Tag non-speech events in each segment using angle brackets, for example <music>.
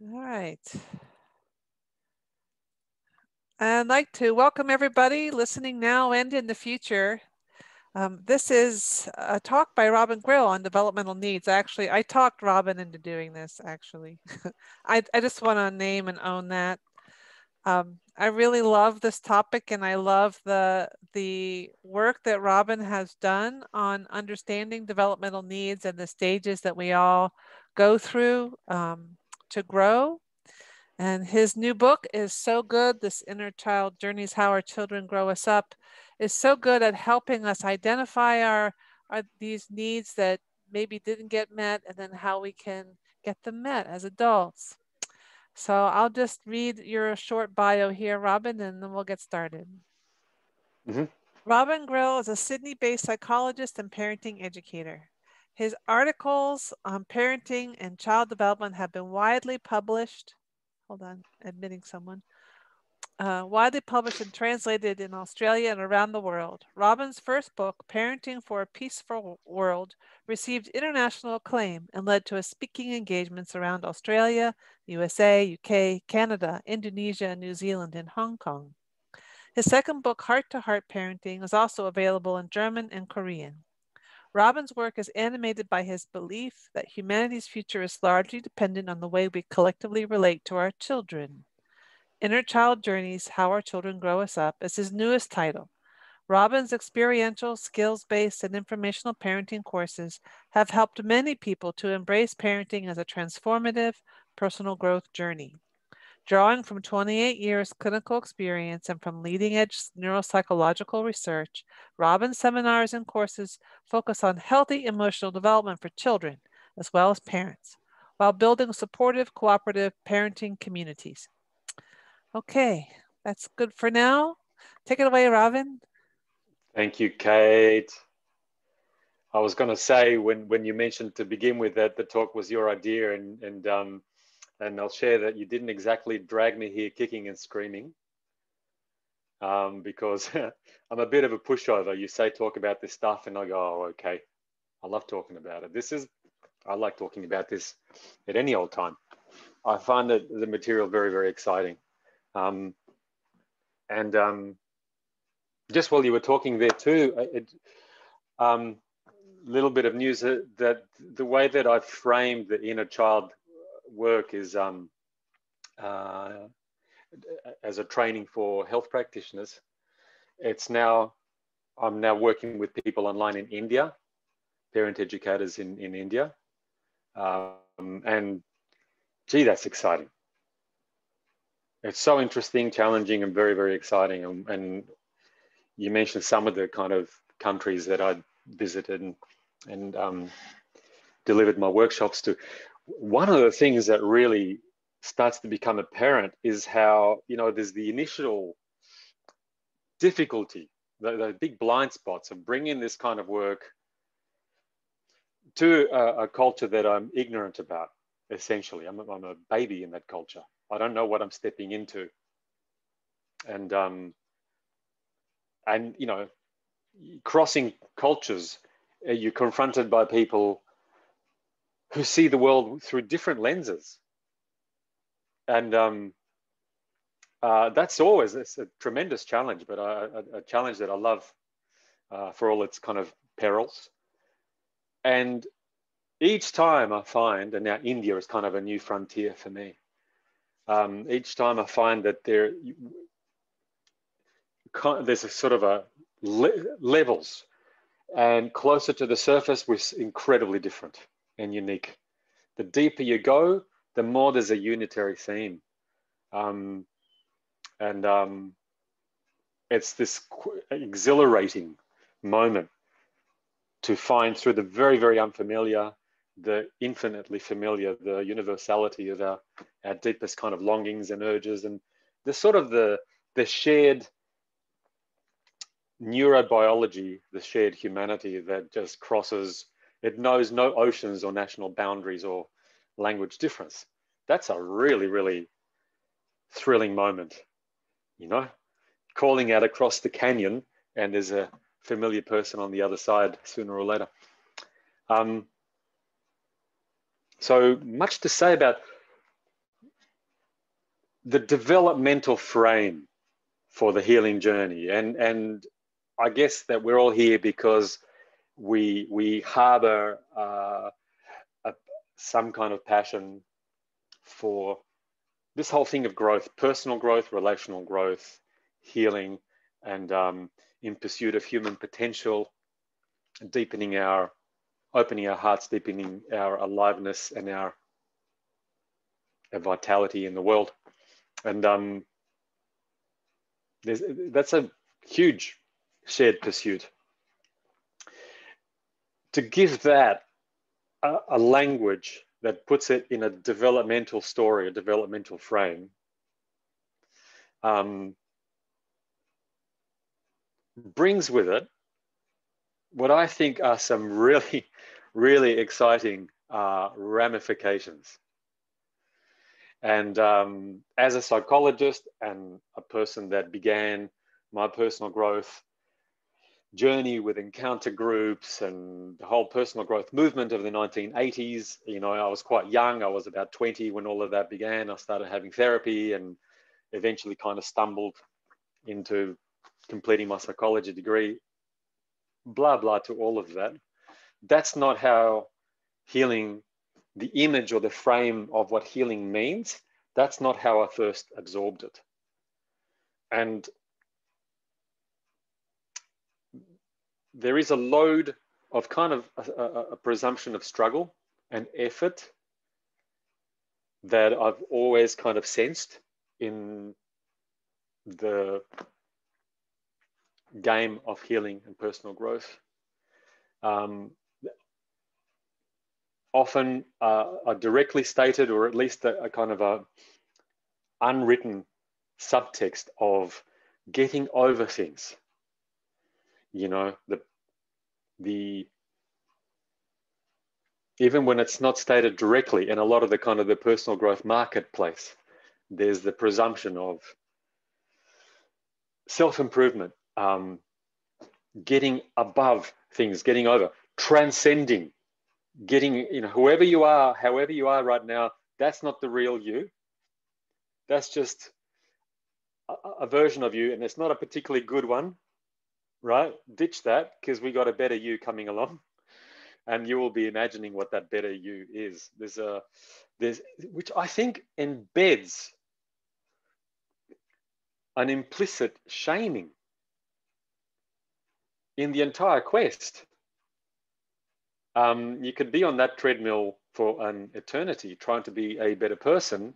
All right. I'd like to welcome everybody listening now and in the future. Um, this is a talk by Robin Grille on developmental needs. Actually, I talked Robin into doing this, actually. <laughs> I, I just want to name and own that. Um, I really love this topic and I love the, the work that Robin has done on understanding developmental needs and the stages that we all go through um, to grow. And his new book is so good. This Inner Child Journeys How Our Children Grow Us Up is so good at helping us identify our, our these needs that maybe didn't get met and then how we can get them met as adults. So I'll just read your short bio here, Robin, and then we'll get started. Mm -hmm. Robin Grille is a Sydney-based psychologist and parenting educator. His articles on parenting and child development have been widely published. Hold on, admitting someone. Uh, widely published and translated in Australia and around the world. Robin's first book, Parenting for a Peaceful World, received international acclaim and led to his speaking engagements around Australia, USA, UK, Canada, Indonesia, New Zealand, and Hong Kong. His second book, Heart to Heart Parenting, is also available in German and Korean. Robin's work is animated by his belief that humanity's future is largely dependent on the way we collectively relate to our children. Inner Child Journeys How Our Children Grow Us Up is his newest title. Robin's experiential, skills based, and informational parenting courses have helped many people to embrace parenting as a transformative personal growth journey. Drawing from 28 years clinical experience and from leading edge neuropsychological research, Robin's seminars and courses focus on healthy emotional development for children as well as parents, while building supportive, cooperative parenting communities. Okay, that's good for now. Take it away, Robin. Thank you, Kate. I was going to say when, when you mentioned to begin with that the talk was your idea and, and um, and I'll share that you didn't exactly drag me here kicking and screaming um, because <laughs> I'm a bit of a pushover. You say talk about this stuff and I go, oh, okay, I love talking about it. This is, I like talking about this at any old time. I find that the material very, very exciting. Um, and um, just while you were talking there too, a um, little bit of news that, that the way that I've framed the inner child work is um, uh, as a training for health practitioners. It's now, I'm now working with people online in India, parent educators in, in India. Um, and gee, that's exciting. It's so interesting, challenging, and very, very exciting. And, and you mentioned some of the kind of countries that I visited and, and um, delivered my workshops to one of the things that really starts to become apparent is how, you know, there's the initial difficulty, the, the big blind spots of bringing this kind of work to a, a culture that I'm ignorant about, essentially. I'm a, I'm a baby in that culture. I don't know what I'm stepping into. And, um, and you know, crossing cultures, uh, you're confronted by people who see the world through different lenses. And um, uh, that's always a tremendous challenge, but a, a, a challenge that I love uh, for all its kind of perils. And each time I find, and now India is kind of a new frontier for me. Um, each time I find that there, there's a sort of a le levels, and closer to the surface was incredibly different and unique. The deeper you go, the more there's a unitary theme. Um, and um, it's this exhilarating moment to find through the very, very unfamiliar, the infinitely familiar, the universality of our, our deepest kind of longings and urges, and the sort of the, the shared neurobiology, the shared humanity that just crosses it knows no oceans or national boundaries or language difference. That's a really, really thrilling moment, you know, calling out across the canyon and there's a familiar person on the other side sooner or later. Um, so much to say about the developmental frame for the healing journey. And, and I guess that we're all here because we, we harbor uh, a, some kind of passion for this whole thing of growth, personal growth, relational growth, healing, and um, in pursuit of human potential, deepening our, opening our hearts, deepening our aliveness and our, our vitality in the world. And um, that's a huge shared pursuit. To give that a, a, language that puts it in a developmental story, a developmental frame, um, brings with it what I think are some really, <laughs> really exciting uh, ramifications. And um, as a psychologist and a person that began my personal growth journey with encounter groups and the whole personal growth movement of the 1980s, you know, I was quite young. I was about 20 when all of that began. I started having therapy and eventually kind of stumbled into completing my psychology degree, blah, blah, to all of that. That's not how healing the image or the frame of what healing means, that's not how I first absorbed it. And there is a load of kind of a, a, a presumption of struggle and effort that I've always kind of sensed in the game of healing and personal growth. Um, often uh, are directly stated or at least a, a kind of a unwritten subtext of getting over things you know the the even when it's not stated directly in a lot of the kind of the personal growth marketplace there's the presumption of self-improvement um, getting above things getting over transcending getting, you know, whoever you are, however you are right now, that's not the real you. That's just a, a version of you, and it's not a particularly good one, right? Ditch that because we got a better you coming along, <laughs> and you will be imagining what that better you is. There's a, there's, which I think embeds an implicit shaming in the entire quest um, you could be on that treadmill for an eternity trying to be a better person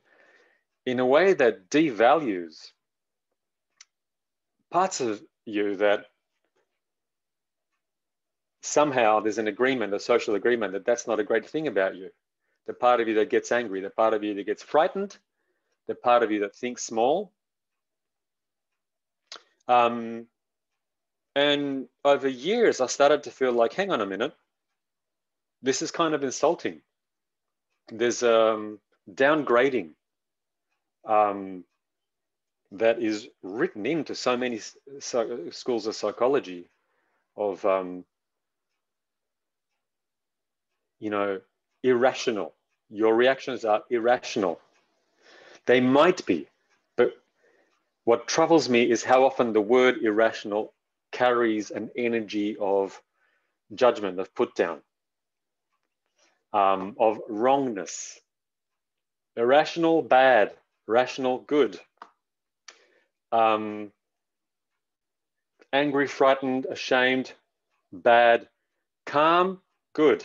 in a way that devalues parts of you that somehow there's an agreement, a social agreement that that's not a great thing about you. The part of you that gets angry, the part of you that gets frightened, the part of you that thinks small. Um, and over years, I started to feel like, hang on a minute, this is kind of insulting. There's um, downgrading um, that is written into so many so schools of psychology of, um, you know, irrational. Your reactions are irrational. They might be, but what troubles me is how often the word irrational carries an energy of judgment, of put down um, of wrongness. Irrational, bad. Rational, good. Um, angry, frightened, ashamed, bad. Calm, good.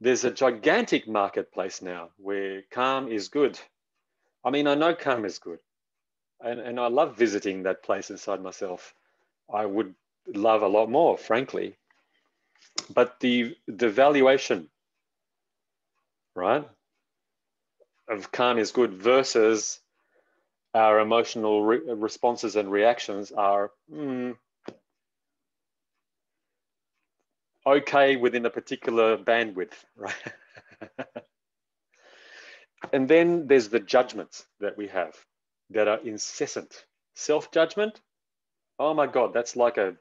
There's a gigantic marketplace now where calm is good. I mean, I know calm is good. And, and I love visiting that place inside myself. I would love a lot more, frankly but the the valuation, right, of calm is good versus our emotional re responses and reactions are mm, okay within a particular bandwidth, right? <laughs> and then there's the judgments that we have that are incessant. Self-judgment, oh my God, that's like a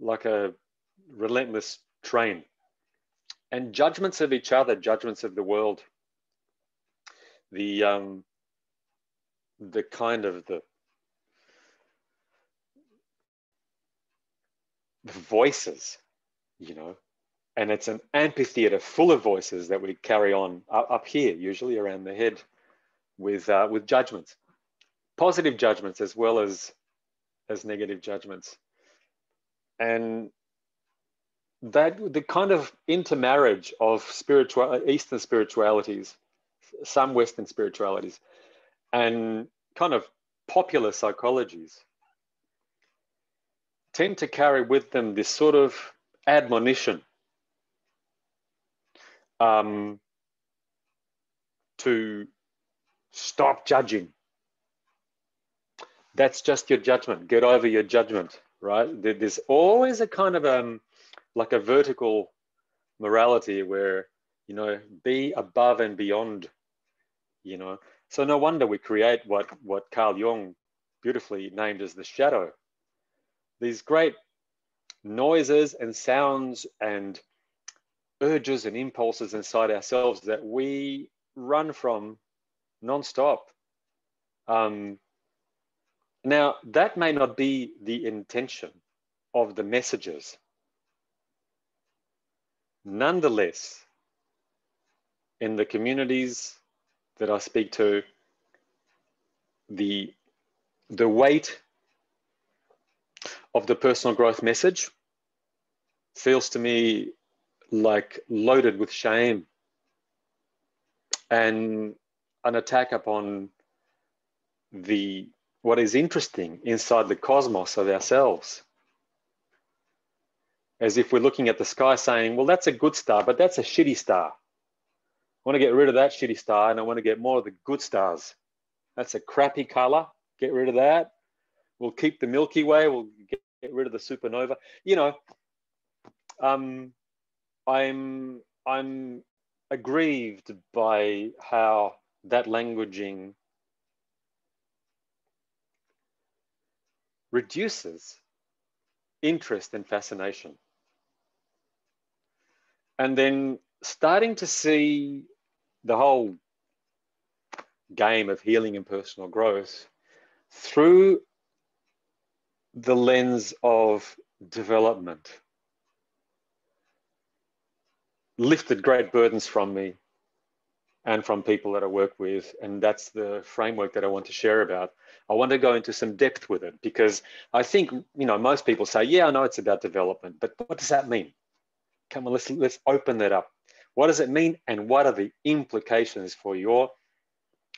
like a relentless train. And judgments of each other, judgments of the world. The um, the kind of the the voices, you know, and it's an amphitheater full of voices that we carry on up here, usually around the head, with uh, with judgments, positive judgments as well as as negative judgments, and that the kind of intermarriage of spiritual Eastern spiritualities, some Western spiritualities, and kind of popular psychologies tend to carry with them this sort of admonition um, to stop judging. That's just your judgment. Get over your judgment, right? There's always a kind of um, like a vertical morality where you know be above and beyond. You know, so no wonder we create what what Carl Jung beautifully named as the shadow. These great noises and sounds and urges and impulses inside ourselves that we run from nonstop. Um, now, that may not be the intention of the messages. Nonetheless, in the communities that I speak to, the, the weight of the personal growth message feels to me like loaded with shame and an attack upon the what is interesting inside the cosmos of ourselves. As if we're looking at the sky saying well that's a good star but that's a shitty star. I want to get rid of that shitty star and i want to get more of the good stars. That's a crappy color. Get rid of that. We'll keep the milky way. We'll get, rid of the supernova. You know um, I'm I'm aggrieved by how that languaging reduces interest and fascination. And then starting to see the whole game of healing and personal growth through the lens of development lifted great burdens from me and from people that I work with. And that's the framework that I want to share about. I want to go into some depth with it because I think, you know, most people say, yeah, I know it's about development, but what does that mean? Come on, let's, let's open that up. What does it mean? And what are the implications for your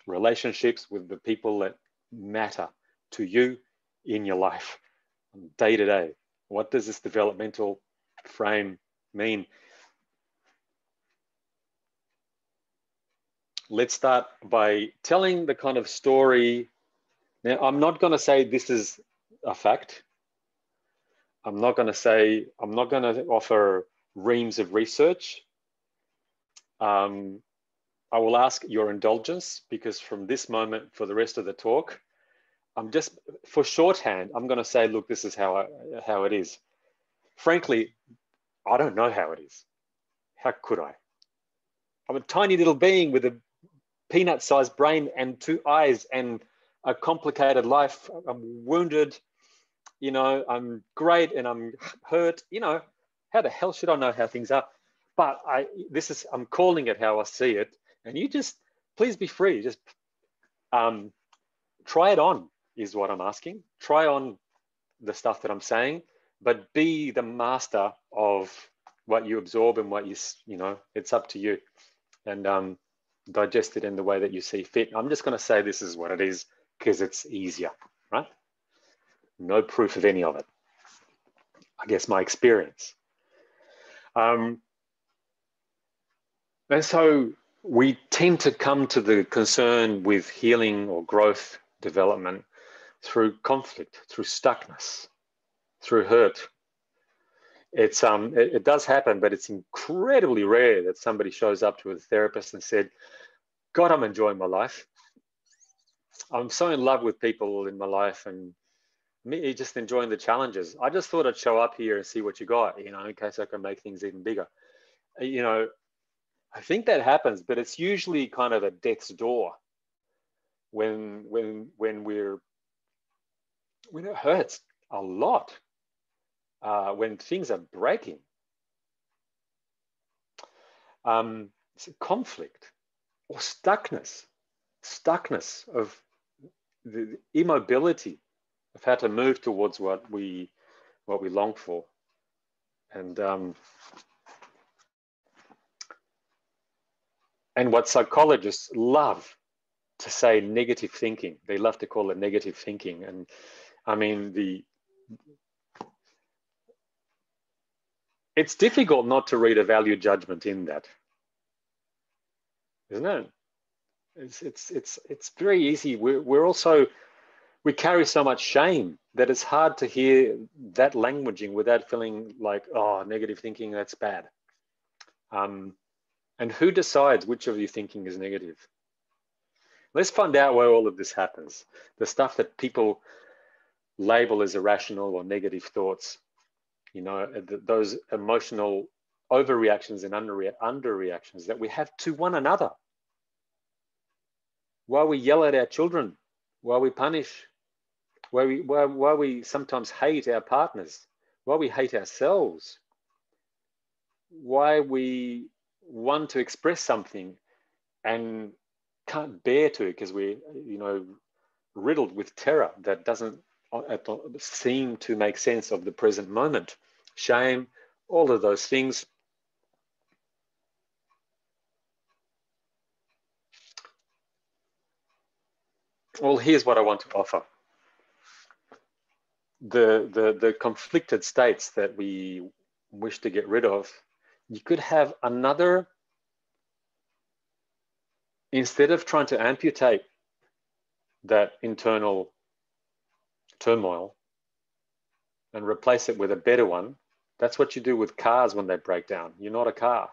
relationships with the people that matter to you in your life day to day? What does this developmental frame mean? Let's start by telling the kind of story. Now, I'm not going to say this is a fact. I'm not going to say, I'm not going to offer reams of research. Um, I will ask your indulgence because from this moment for the rest of the talk, I'm just, for shorthand, I'm going to say, look, this is how, I, how it is. Frankly, I don't know how it is. How could I? I'm a tiny little being with a peanut sized brain and two eyes and a complicated life. I'm wounded, you know, I'm great and I'm hurt, you know, how the hell should I know how things are? But I, this is, I'm calling it how I see it. And you just, please be free. Just um, try it on is what I'm asking. Try on the stuff that I'm saying, but be the master of what you absorb and what you, you know, it's up to you. And um, digest it in the way that you see fit. I'm just going to say this is what it is because it's easier, right? No proof of any of it. I guess my experience. Um, and so we tend to come to the concern with healing or growth development through conflict, through stuckness, through hurt. It's um, it, it does happen, but it's incredibly rare that somebody shows up to a therapist and said, God, I'm enjoying my life. I'm so in love with people in my life and me just enjoying the challenges. I just thought I'd show up here and see what you got, you know, in case I can make things even bigger. Uh, you know, I think that happens, but it's usually kind of a death's door. when when when we're when it hurts a lot, uh, when things are breaking. Um, conflict or stuckness, stuckness of the immobility of how to move towards what we what we long for, and um, and what psychologists love to say negative thinking. They love to call it negative thinking, and I mean the. It's difficult not to read a value judgment in that, isn't it? It's it's it's it's very easy. We're we're also we carry so much shame that it's hard to hear that languaging without feeling like oh negative thinking that's bad. Um, and who decides which of your thinking is negative? Let's find out where all of this happens. The stuff that people label as irrational or negative thoughts, you know, uh, those emotional overreactions and under underreactions that we have to one another. Why we yell at our children, why we punish, why we, why, why we sometimes hate our partners, why we hate ourselves, why we want to express something and can't bear to because we're, you know, riddled with terror that doesn't Uh, seem to make sense of the present moment. Shame, all of those things well, here's what I want to offer. The, the, the conflicted states that we wish to get rid of, you could have another, instead of trying to amputate that internal turmoil and replace it with a better one, that's what you do with cars when they break down. You're not a car.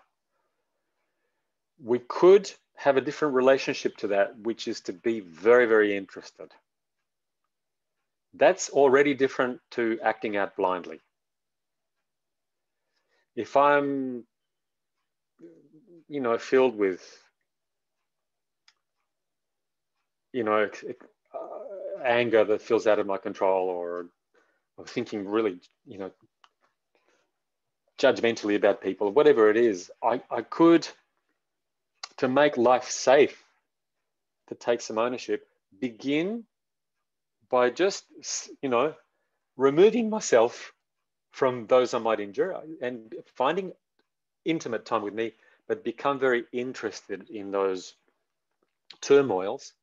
We could have a different relationship to that, which is to be very, very interested. That's already different to acting out blindly. If I'm, you know, filled with, you know, uh, anger that feels out of my control or, or thinking really, you know, judgmentally about people, whatever it is, I, I could to make life safe, to take some ownership, begin by just, you know, removing myself from those I might injure and finding intimate time with me, but become very interested in those turmoils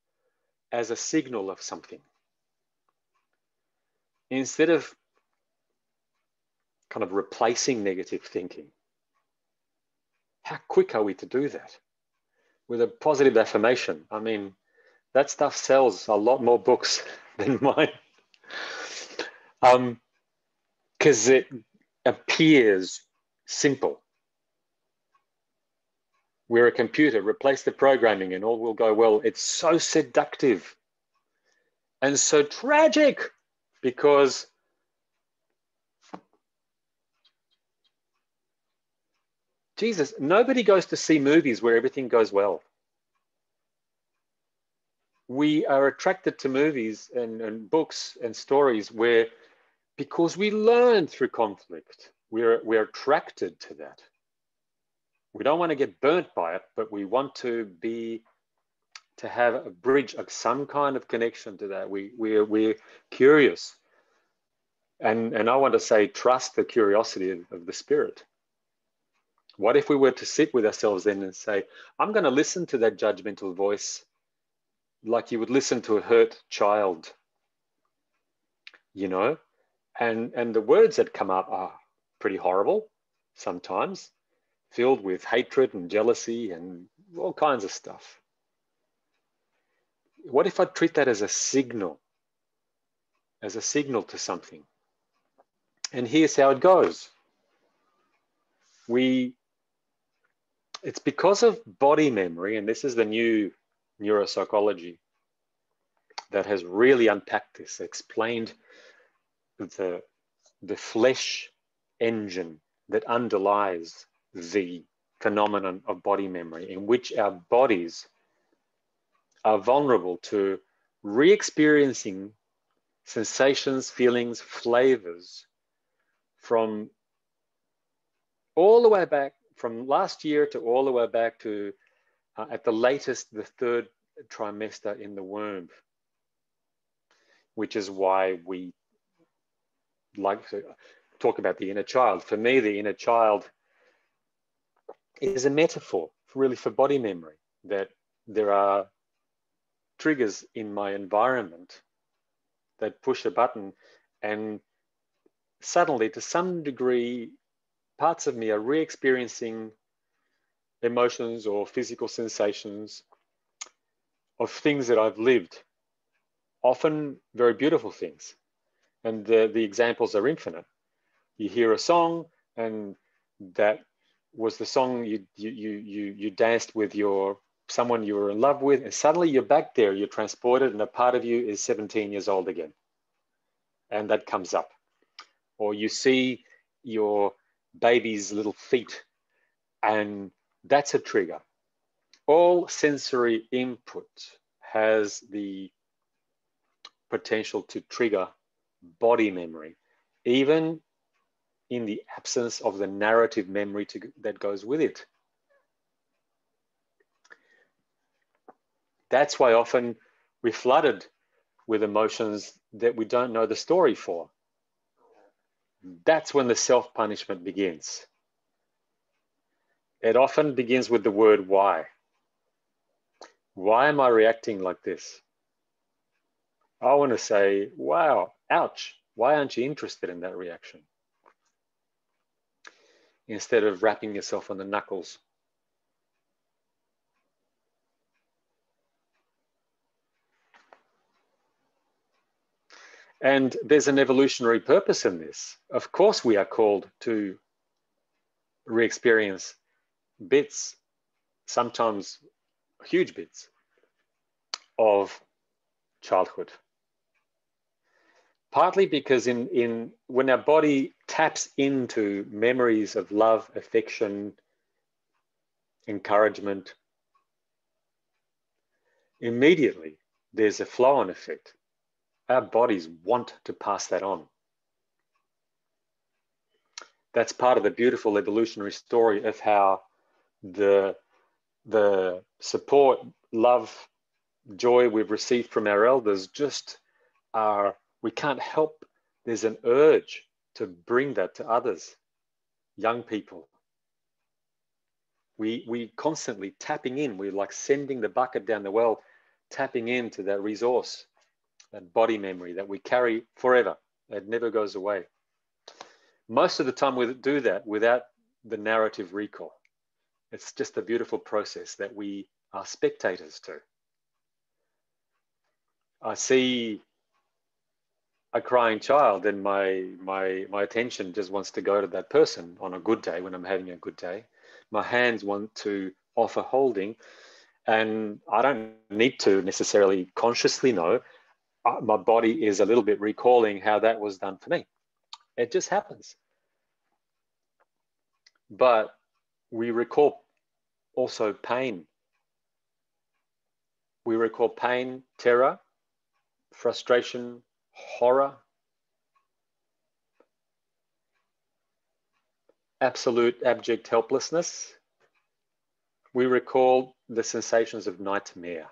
as a signal of something. Instead of kind of replacing negative thinking, how quick are we to do that? with a positive affirmation. I mean, that stuff sells a lot more books <laughs> than mine. Um, because it appears simple. We're a computer, replace the programming and all will go well. It's so seductive and so tragic because Jesus, nobody goes to see movies where everything goes well. We are attracted to movies and, and books and stories where, because we learn through conflict, we're, we're attracted to that. We don't want to get burnt by it, but we want to be, to have a bridge of some kind of connection to that. We, we're, we're curious. And, and I want to say, trust the curiosity of, of the spirit what if we were to sit with ourselves then and say, I'm going to listen to that judgmental voice like you would listen to a hurt child, you know? And, and the words that come up are pretty horrible sometimes, filled with hatred and jealousy and all kinds of stuff. What if I treat that as a signal, as a signal to something? And here's how it goes. We it's because of body memory, and this is the new neuropsychology that has really unpacked this, explained the, the flesh engine that underlies the phenomenon of body memory, in which our bodies are vulnerable to re experiencing sensations, feelings, flavors from all the way back from last year to all the way back to uh, at the latest the third trimester in the womb, which is why we like to talk about the inner child. For me, the inner child is a metaphor really for body memory that there are triggers in my environment that push a button and suddenly to some degree parts of me are re-experiencing emotions or physical sensations of things that I've lived, often very beautiful things. And the, the examples are infinite. You hear a song and that was the song you, you, you, you danced with your someone you were in love with, and suddenly you're back there, you're transported, and a part of you is 17 years old again. And that comes up. Or you see your baby's little feet, and that's a trigger. All sensory input has the potential to trigger body memory, even in the absence of the narrative memory to, that goes with it. That's why often we're flooded with emotions that we don't know the story for. That's when the self punishment begins. It often begins with the word why. Why am I reacting like this? I want to say, wow, ouch. Why aren't you interested in that reaction? Instead of wrapping yourself on the knuckles. And there's an evolutionary purpose in this. Of course, we are called to re experience bits, sometimes huge bits of childhood. Partly because in, in when our body taps into memories of love, affection, encouragement, immediately there's a flow on effect our bodies want to pass that on. That's part of the beautiful evolutionary story of how the, the support, love, joy we've received from our elders just are, we can't help, there's an urge to bring that to others, young people. We, we constantly tapping in, we're like sending the bucket down the well, tapping into that resource that body memory that we carry forever. It never goes away. Most of the time, we do that without the narrative recall. It's just a beautiful process that we are spectators to. I see a crying child, and my my my attention just wants to go to that person on a good day when I'm having a good day. My hands want to offer holding, and I don't need to necessarily consciously know uh, my body is a little bit recalling how that was done for me. It just happens. But we recall also pain. We recall pain, terror, frustration, horror, absolute abject helplessness. We recall the sensations of nightmare,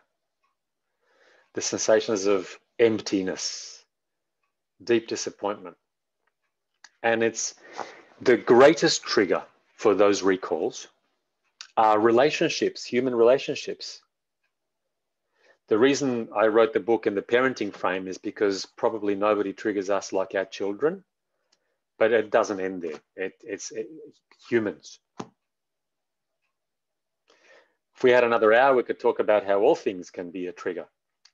the sensations of emptiness, deep disappointment. And it's the greatest trigger for those recalls are relationships, human relationships. The reason I wrote the book in the parenting frame is because probably nobody triggers us like our children, but it doesn't end there. It, it's it, humans. If we had another hour, we could talk about how all things can be a trigger.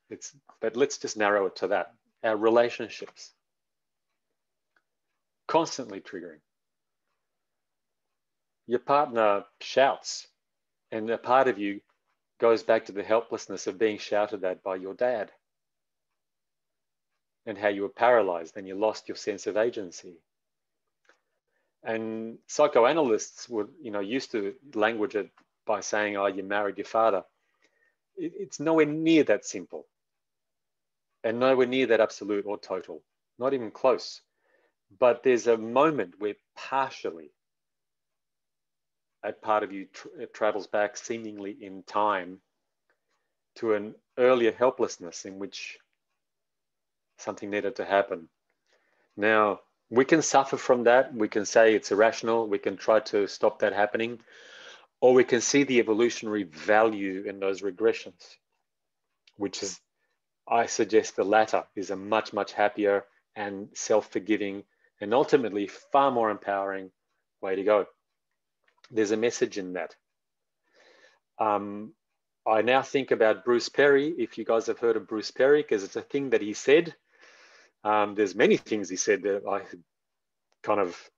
It's, but let's just narrow it to that. Our relationships. Constantly triggering. Your partner shouts, and a part of you goes back to the helplessness of being shouted at by your dad and how you were paralyzed and you lost your sense of agency. And psychoanalysts would, you know, used to language it by saying, oh, you married your father it's nowhere near that simple and nowhere near that absolute or total, not even close. But there's a moment where partially a part of you tra travels back seemingly in time to an earlier helplessness in which something needed to happen. Now, we can suffer from that. We can say it's irrational. We can try to stop that happening. Or we can see the evolutionary value in those regressions, which is, I suggest the latter is a much, much happier and self forgiving and ultimately far more empowering way to go. There's a message in that. Um, I now think about Bruce Perry. If you guys have heard of Bruce Perry, because it's a thing that he said. Um, there's many things he said that I kind of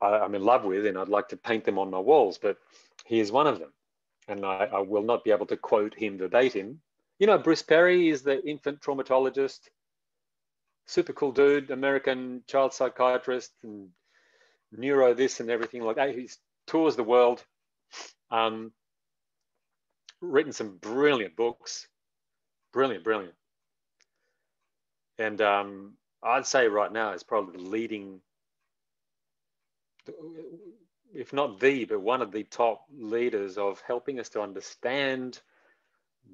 I, am in love with, and I'd like to paint them on my walls. But he is one of them, and I, I will not be able to quote him verbatim. You know, Bruce Perry is the infant traumatologist, super cool dude, American child psychiatrist, and neuro this and everything like that. He tours the world, um, written some brilliant books, brilliant, brilliant. And um, I'd say right now is probably the leading if not the, but one of the top leaders of helping us to understand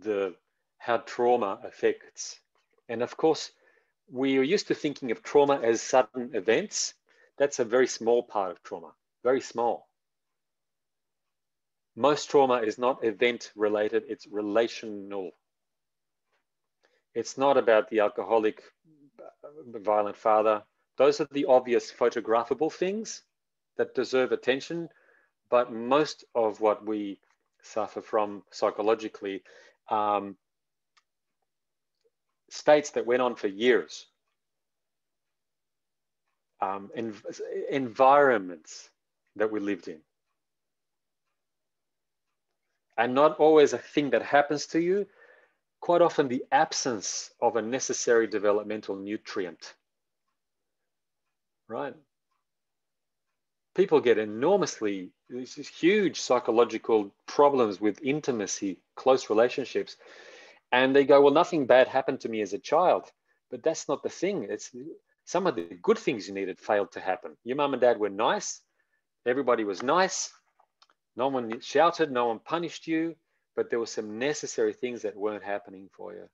the how trauma affects. And of course, we are used to thinking of trauma as sudden events. That's a very small part of trauma, very small. Most trauma is not event related, it's relational. It's not about the alcoholic, violent father. Those are the obvious photographable things that deserve attention, but most of what we suffer from psychologically um, states that went on for years. Um, env environments that we lived in. And not always a thing that happens to you, quite often the absence of a necessary developmental nutrient. Right? people get enormously huge psychological problems with intimacy, close relationships, and they go, "Well, nothing bad happened to me as a child," but that's not the thing. It's some of the good things you needed failed to happen. Your mum and dad were nice, everybody was nice, no one shouted, no one punished you, but there were some necessary things that weren't happening for you.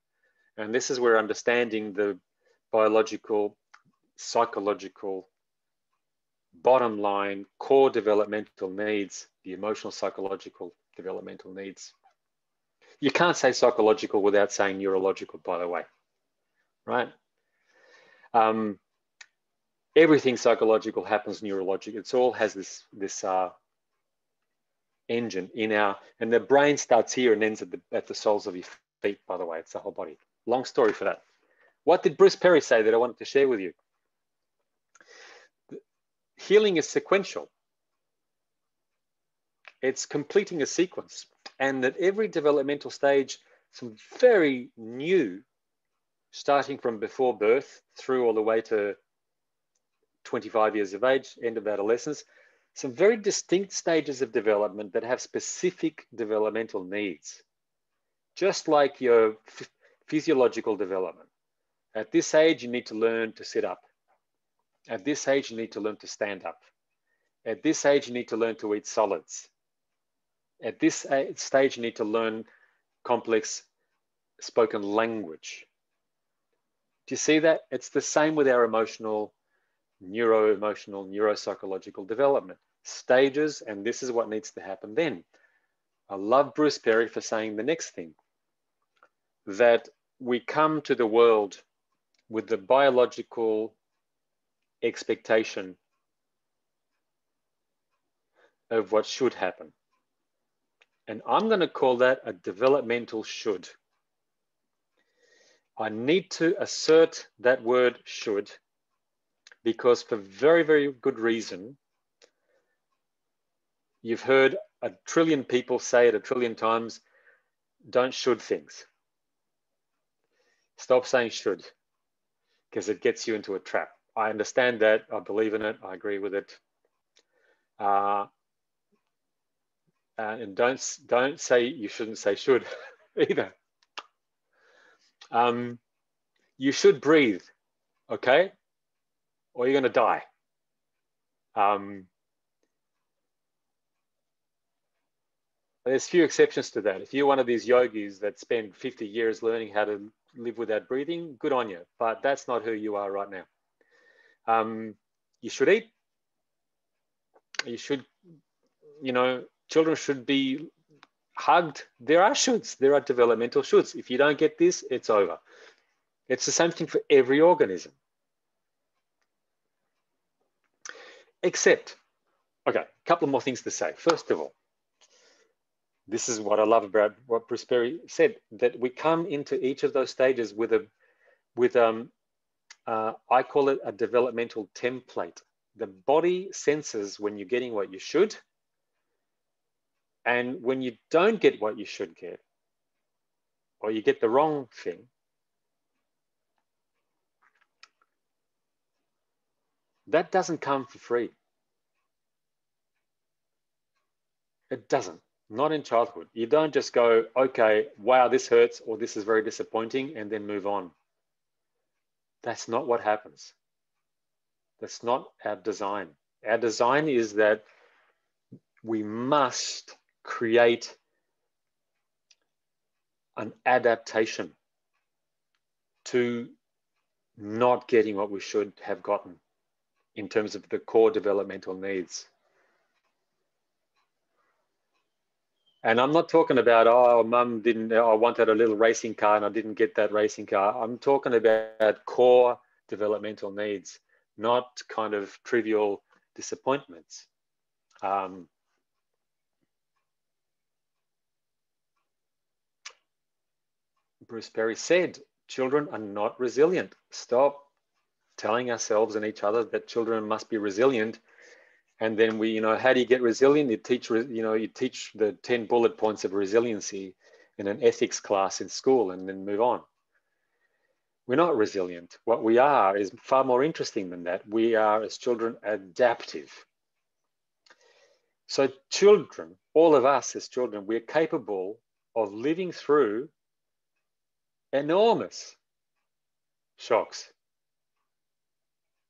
And this is where understanding the biological, psychological, bottom line core developmental needs, the emotional psychological developmental needs. You can't say psychological without saying neurological, by the way, right? Um, everything psychological happens neurological. It's all has this, this uh, engine in our, and the brain starts here and ends at the, at the soles of your feet, by the way, it's the whole body. Long story for that. What did Bruce Perry say that I wanted to share with you? healing is sequential. It's completing a sequence. And at every developmental stage, some very new, starting from before birth through all the way to 25 years of age, end of adolescence, some very distinct stages of development that have specific developmental needs. Just like your physiological development. At this age, you need to learn to sit up. At this age, you need to learn to stand up. At this age, you need to learn to eat solids. At this stage, you need to learn complex spoken language. Do you see that? It's the same with our emotional, neuro-emotional, neuropsychological development. Stages, and this is what needs to happen then. I love Bruce Perry for saying the next thing, that we come to the world with the biological expectation of what should happen. And I'm going to call that a developmental should. I need to assert that word should because for very, very good reason, you've heard a trillion people say it a trillion times, don't should things. Stop saying should because it gets you into a trap. I understand that. I believe in it. I agree with it. Uh, and don't don't say you shouldn't say should <laughs> either. Um, you should breathe, okay, or you're going to die. Um, there's few exceptions to that. If you're one of these yogis that spend 50 years learning how to live without breathing, good on you. But that's not who you are right now. Um, you should eat. You should, you know, children should be hugged. There are shoulds. There are developmental shoulds. If you don't get this, it's over. It's the same thing for every organism. Except, okay, a couple more things to say. First of all, this is what I love about what Bruce Perry said, that we come into each of those stages with a, with um, uh, I call it a developmental template. The body senses when you're getting what you should, and when you don't get what you should get, or you get the wrong thing, that doesn't come for free. It doesn't, not in childhood. You don't just go, okay, wow, this hurts, or this is very disappointing, and then move on. That's not what happens. That's not our design. Our design is that we must create an adaptation to not getting what we should have gotten in terms of the core developmental needs. And I'm not talking about, oh, mum didn't, I wanted a little racing car and I didn't get that racing car. I'm talking about core developmental needs, not kind of trivial disappointments. Um, Bruce Perry said, children are not resilient. Stop telling ourselves and each other that children must be resilient. And then we, you know, how do you get resilient? You teach, you know, you teach the 10 bullet points of resiliency in an ethics class in school and then move on. We're not resilient. What we are is far more interesting than that. We are, as children, adaptive. So, children, all of us as children, we're capable of living through enormous shocks.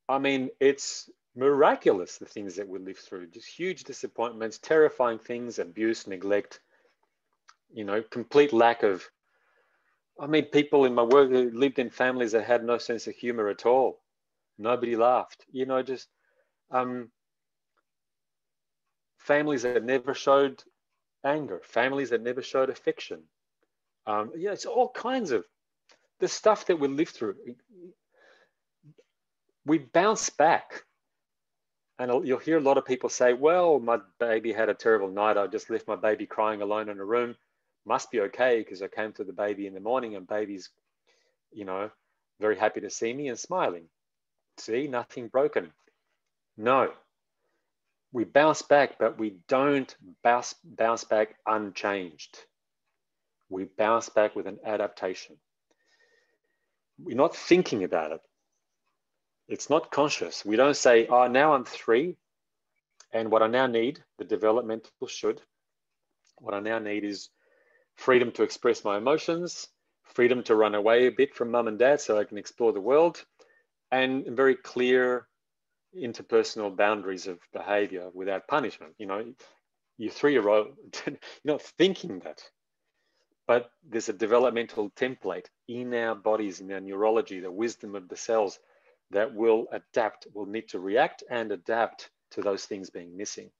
I mean, it's miraculous the things that we live through just huge disappointments, terrifying things, abuse, neglect, you know, complete lack of. I mean, people in my work who lived in families that had no sense of humor at all. Nobody laughed, you know, just um, families that never showed anger, families that never showed affection, um, yeah, it's all kinds of the stuff that we live through. We bounce back. And you'll hear a lot of people say, well, my baby had a terrible night. I just left my baby crying alone in a room. Must be okay because I came to the baby in the morning and baby's, you know, very happy to see me and smiling. See, nothing broken. No, we bounce back, but we don't bounce, bounce back unchanged we bounce back with an adaptation. We're not thinking about it. It's not conscious. We don't say, oh, now I'm three, and what I now need, the developmental should, what I now need is freedom to express my emotions, freedom to run away a bit from mum and dad so I can explore the world, and very clear interpersonal boundaries of behavior without punishment. You know, your three year old, <laughs> you're not thinking that but there's a developmental template in our bodies, in our neurology, the wisdom of the cells that will adapt, will need to react and adapt to those things being missing.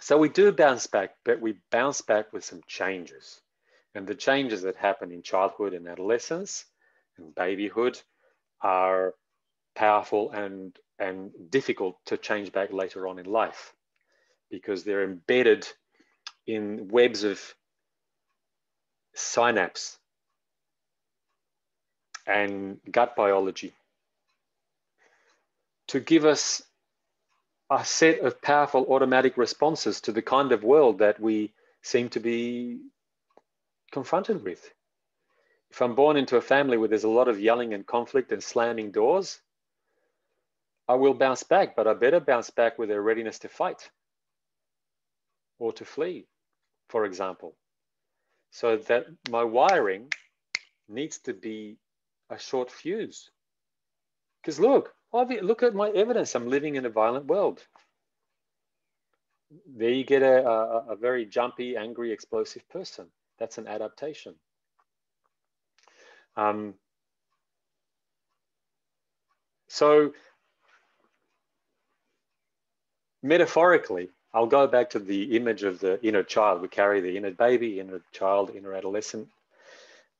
So we do bounce back, but we bounce back with some changes. And the changes that happen in childhood and adolescence and babyhood are powerful and, and difficult to change back later on in life because they're embedded in webs of synapse and gut biology to give us a set of powerful automatic responses to the kind of world that we seem to be confronted with. If I'm born into a family where there's a lot of yelling and conflict and slamming doors, I will bounce back, but I better bounce back with a readiness to fight or to flee, for example. So that my wiring needs to be a short fuse. Because look, look at my evidence. I'm living in a violent world. There you get a, a, a very jumpy, angry, explosive person. That's an adaptation. Um, so metaphorically, I'll go back to the image of the inner child. We carry the inner baby, inner child, inner adolescent.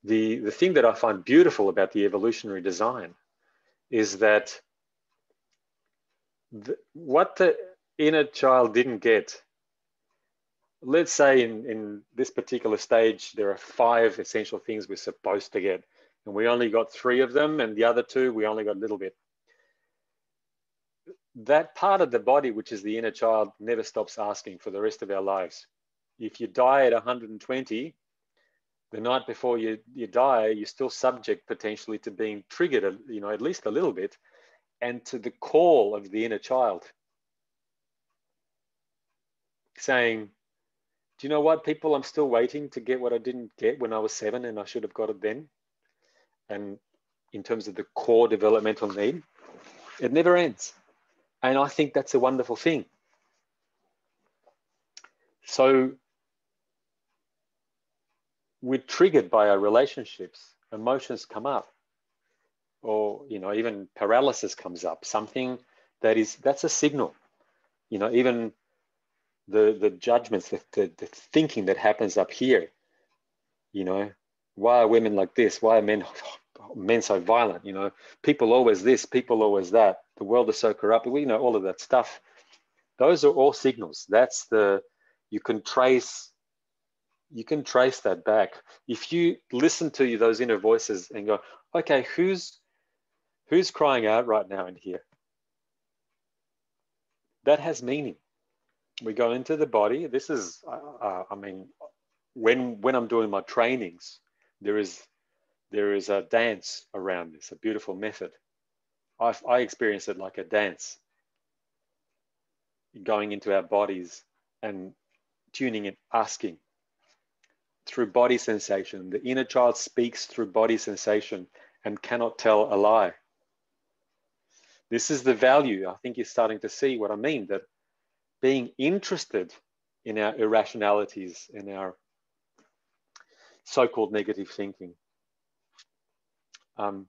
The, the thing that I find beautiful about the evolutionary design is that the, what the inner child didn't get, let's say in, in this particular stage, there are five essential things we're supposed to get. And we only got three of them, and the other two, we only got a little bit that part of the body, which is the inner child, never stops asking for the rest of our lives. If you die at 120, the night before you, you die, you're still subject potentially to being triggered, you know, at least a little bit, and to the call of the inner child saying, Do you know what, people? I'm still waiting to get what I didn't get when I was seven and I should have got it then. And in terms of the core developmental need, it never ends. And I think that's a wonderful thing. So we're triggered by our relationships, emotions come up, or you know, even paralysis comes up, something that is that's a signal. You know, even the the judgments, the, the, the thinking that happens up here, you know, why are women like this? Why are men men so violent? You know, people always this, people always that the world is so corrupt. We know all of that stuff. Those are all signals. That's the you can trace you can trace that back. If you listen to those inner voices and go, okay, who's who's crying out right now in here? That has meaning. We go into the body. This is, uh, I mean, when when I'm doing my trainings, there is there is a dance around this, a beautiful method. I, I experience it like a dance, going into our bodies and tuning and asking through body sensation. The inner child speaks through body sensation and cannot tell a lie. This is the value. I think you're starting to see what I mean that being interested in our irrationalities, in our so called negative thinking. Um,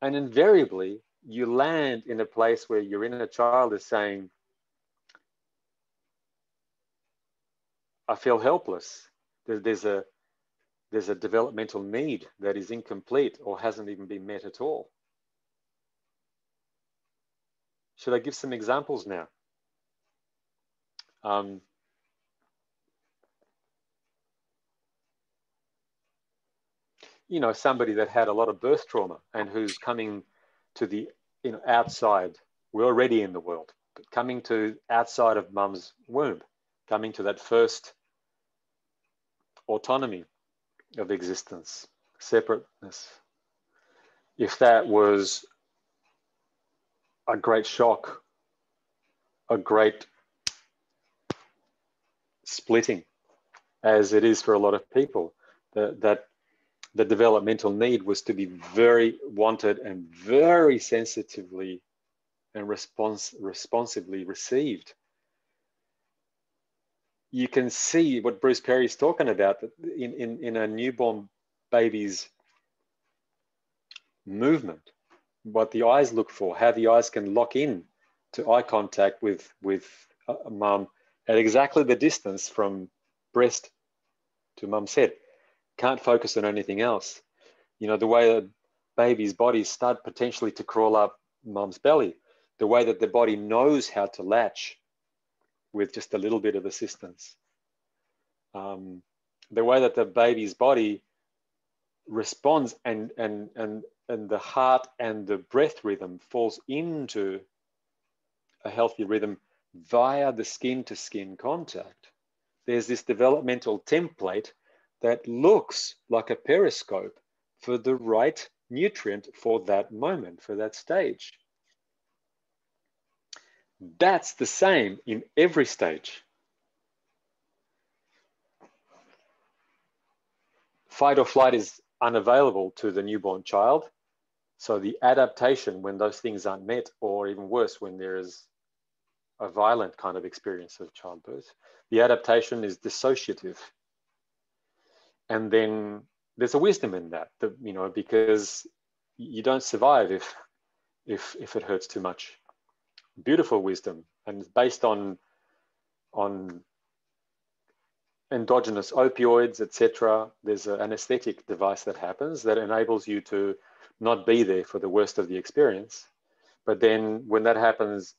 and invariably, you land in a place where your inner child is saying, I feel helpless. There's a, there's a developmental need that is incomplete or hasn't even been met at all. Should I give some examples now? Um, you know, somebody that had a lot of birth trauma and who's coming to the, you know, outside, we're already in the world, but coming to outside of mum's womb, coming to that first autonomy of existence, separateness. If that was a great shock, a great splitting, as it is for a lot of people, that, that the developmental need was to be very wanted and very sensitively and response, responsively received. You can see what Bruce Perry is talking about in, in, in a newborn baby's movement, what the eyes look for, how the eyes can lock in to eye contact with, with a mum at exactly the distance from breast to mum's head can't focus on anything else. You know, the way that babies' bodies start potentially to crawl up mom's belly, the way that the body knows how to latch with just a little bit of assistance. Um, the way that the baby's body responds and, and, and, and the heart and the breath rhythm falls into a healthy rhythm via the skin to skin contact. There's this developmental template that looks like a periscope for the right nutrient for that moment, for that stage. That's the same in every stage. Fight or flight is unavailable to the newborn child. So the adaptation when those things aren't met, or even worse, when there is a violent kind of experience of childbirth, the adaptation is dissociative. And then there's a wisdom in that, that you know, because you don't survive if if if it hurts too much. Beautiful wisdom, and based on on endogenous opioids, etc. There's an anesthetic device that happens that enables you to not be there for the worst of the experience. But then when that happens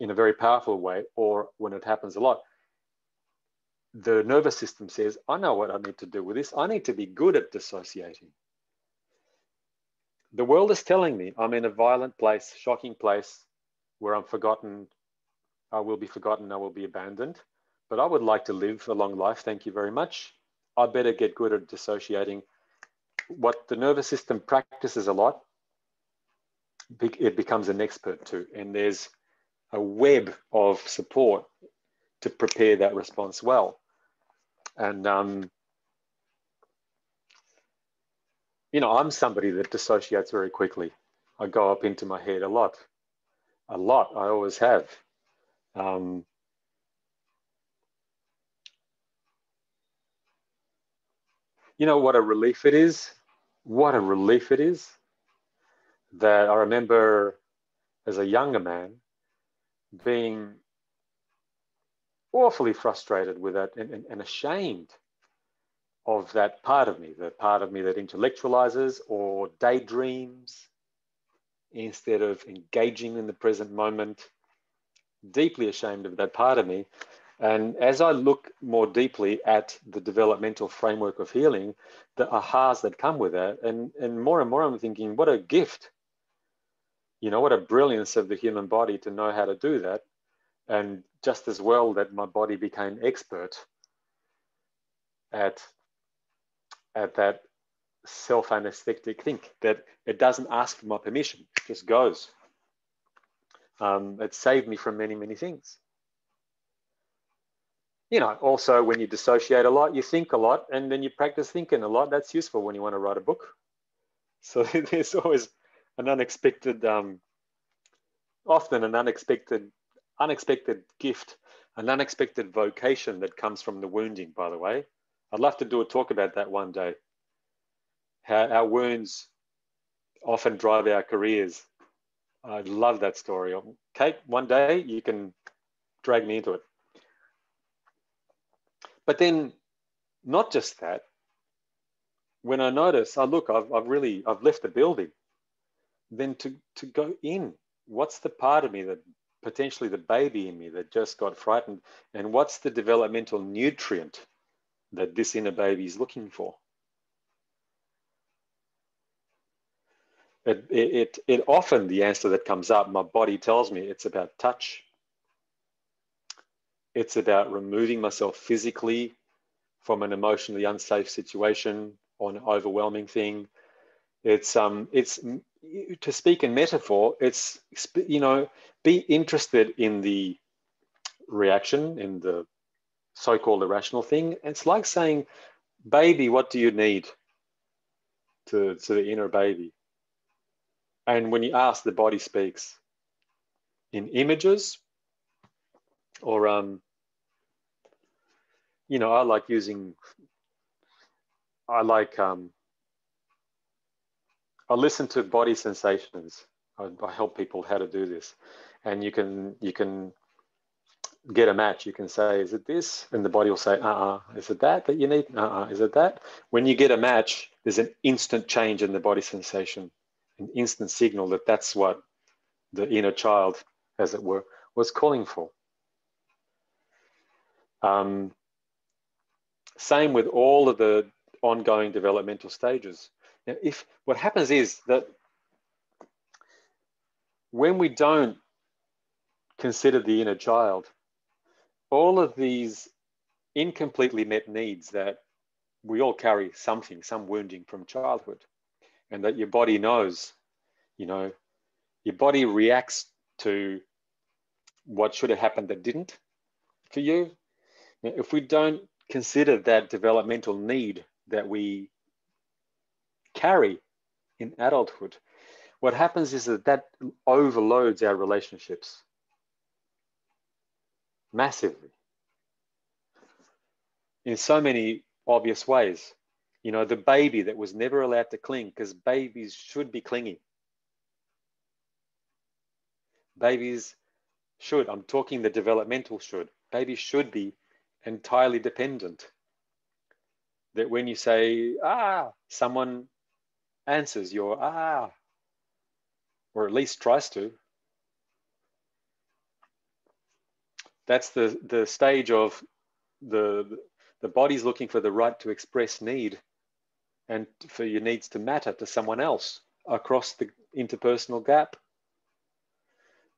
in a very powerful way, or when it happens a lot, the nervous system says, I know what I need to do with this. I need to be good at dissociating. The world is telling me I'm in a violent place, shocking place where I'm forgotten. I will be forgotten. I will be abandoned. But I would like to live a long life. Thank you very much. I better get good at dissociating what the nervous system practices a lot, it becomes an expert too. And there's a web of support to prepare that response well. And, um, you know, I'm somebody that dissociates very quickly. I go up into my head a lot, a lot. I always have. Um, you know what a relief it is what a relief it is that I remember as a younger man being awfully frustrated with that and, and, and, ashamed of that part of me, the part of me that intellectualizes or daydreams instead of engaging in the present moment. Deeply ashamed of that part of me and as I look more deeply at the developmental framework of healing, the ahas that come with that, and, and more and more I'm thinking, what a gift. You know, what a brilliance of the human body to know how to do that. And just as well that my body became expert at, at that self anesthetic thing, that it doesn't ask for my permission, it just goes. Um, it saved me from many, many things you know, also when you dissociate a lot, you think a lot, and then you practice thinking a lot. That's useful when you want to write a book. <laughs> So <laughs> there's always an unexpected, um, often an unexpected, unexpected gift, an unexpected vocation that comes from the wounding. By the way, I'd love to do a talk about that one day. How our wounds often drive our careers. I love that story. Kate, one day you can drag me into it. But then, not just that, when I notice, oh, look, I've, I've really, I've left the building, then to, to go in, what's the part of me that potentially the baby in me that just got frightened? And what's the developmental nutrient that this inner baby is looking for? It, it, it often the answer that comes up, my body tells me it's about touch. It's about removing myself physically from an emotionally unsafe situation or an overwhelming thing. It's um, it's to speak in metaphor. It's you know, be interested in the reaction, in the so-called irrational thing. It's like saying, "Baby, what do you need?" To to the inner baby. And when you ask, the body speaks in images or um, you know, I like using, I like, um, I listen to body sensations. I, I help people how to do this. And you can, you can get a match. You can say, is it this? And the body will say, uh-uh. Is it that that you need? Uh-uh. Is it that? When you get a match, there's an instant change in the body sensation, an instant signal that that's what the inner child, as it were, was calling for. Um, same with all of the ongoing developmental stages. Now, if what happens is that when we don't consider the inner child, all of these incompletely met needs that we all carry something, some wounding from childhood, and that your body knows, you know, your body reacts to what should have happened that didn't for you. If we don't consider that developmental need that we carry in adulthood, what happens is that that overloads our relationships massively in so many obvious ways. You know, the baby that was never allowed to cling because babies should be clingy. Babies should, I'm talking the developmental should, babies should be entirely dependent. That when you say, ah, someone answers your ah, or at least tries to. That's the, the stage of the, the body's looking for the right to express need and for your needs to matter to someone else across the interpersonal gap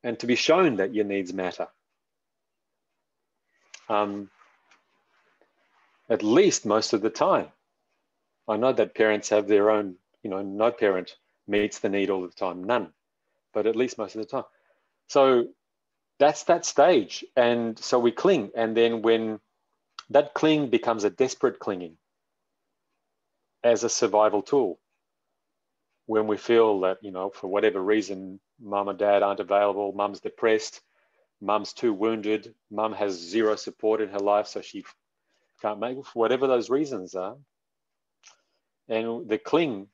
and to be shown that your needs matter. Um, at least most of the time. I know that parents have their own, you know, no parent meets the need all the time, none, but at least most of the time. So that's that stage. And so we cling. And then when that cling becomes a desperate clinging as a survival tool, when we feel that, you know, for whatever reason, mum and dad aren't available, mum's depressed, mum's too wounded, mum has zero support in her life, so she can't make it whatever those reasons are. And the cling,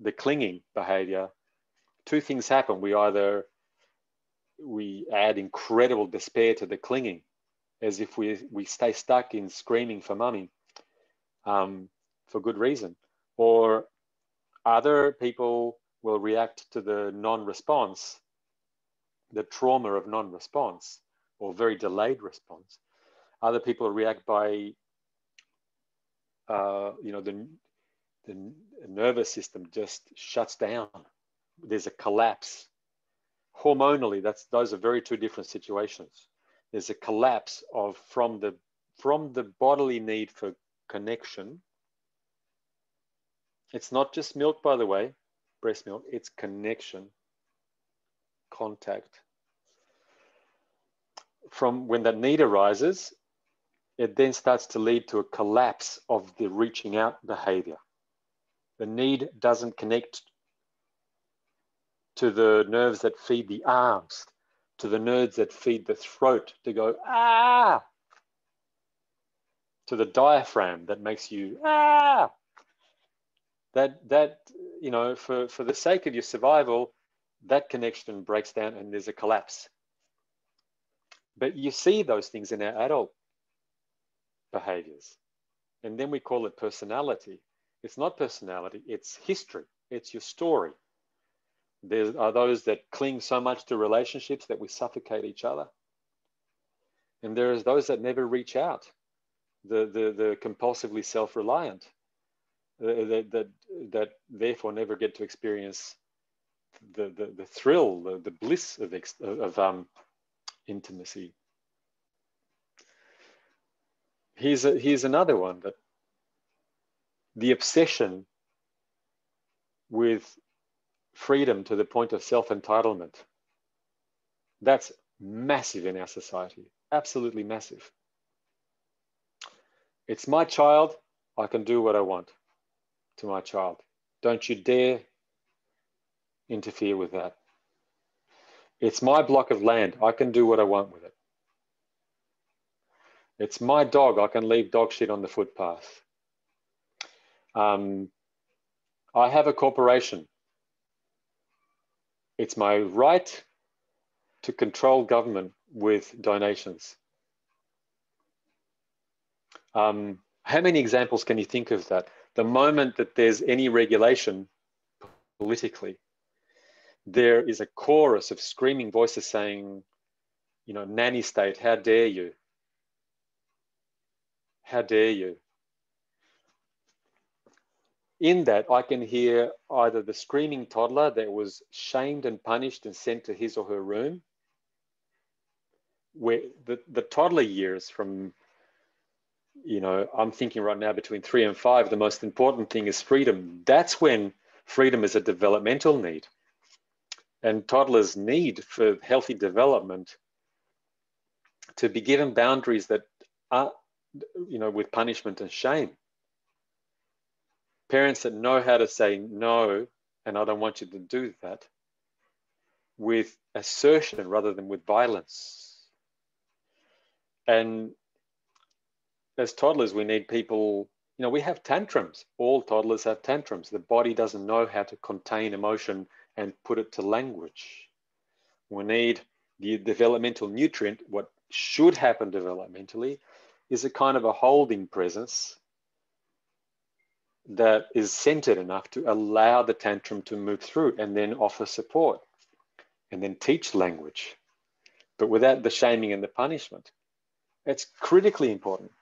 the clinging behavior, two things happen. We either we add incredible despair to the clinging, as if we we stay stuck in screaming for mummy, um, for good reason, or other people will react to the non-response, the trauma of non-response or very delayed response. Other people react by, uh, you know, the, the nervous system just shuts down. There's a collapse. Hormonally, that's those are very two different situations. There's a collapse of from the from the bodily need for connection it's not just milk, by the way, breast milk, it's connection, contact. From when that need arises, it then starts to lead to a collapse of the reaching out behavior. The need doesn't connect to the nerves that feed the arms, to the nerves that feed the throat to go, ah, to the diaphragm that makes you, ah, that that you know for for the sake of your survival that connection breaks down and there's a collapse. But you see those things in our adult behaviors. And then we call it personality it's not personality it's history. It's your story. There are those that cling so much to relationships that we suffocate each other. And there is those that never reach out the the, the compulsively self-reliant uh, that, that, that therefore never get to experience the, the, the thrill, the, the bliss of, ex, of um, intimacy. Here's, a, here's another one that the obsession with freedom to the point of self-entitlement. That's massive in our society, absolutely massive. It's my child, I can do what I want to my child. Don't you dare interfere with that. It's my block of land. I can do what I want with it. It's my dog. I can leave dog shit on the footpath. Um, I have a corporation. It's my right to control government with donations. Um, how many examples can you think of that? the moment that there's any regulation politically, there is a chorus of screaming voices saying, you know, nanny state, how dare you? How dare you? In that, I can hear either the screaming toddler that was shamed and punished and sent to his or her room, where the, the toddler years from you know, I'm thinking right now between three and five, the most important thing is freedom. That's when freedom is a developmental need. And toddlers' need for healthy development to be given boundaries that are, you know, with punishment and shame. Parents that know how to say no, and I don't want you to do that, with assertion rather than with violence. And as toddlers, we need people, you know, we have tantrums. All toddlers have tantrums. The body doesn't know how to contain emotion and put it to language. We need the developmental nutrient, what should happen developmentally, is a kind of a holding presence that is centered enough to allow the tantrum to move through and then offer support and then teach language, but without the shaming and the punishment. It's critically important.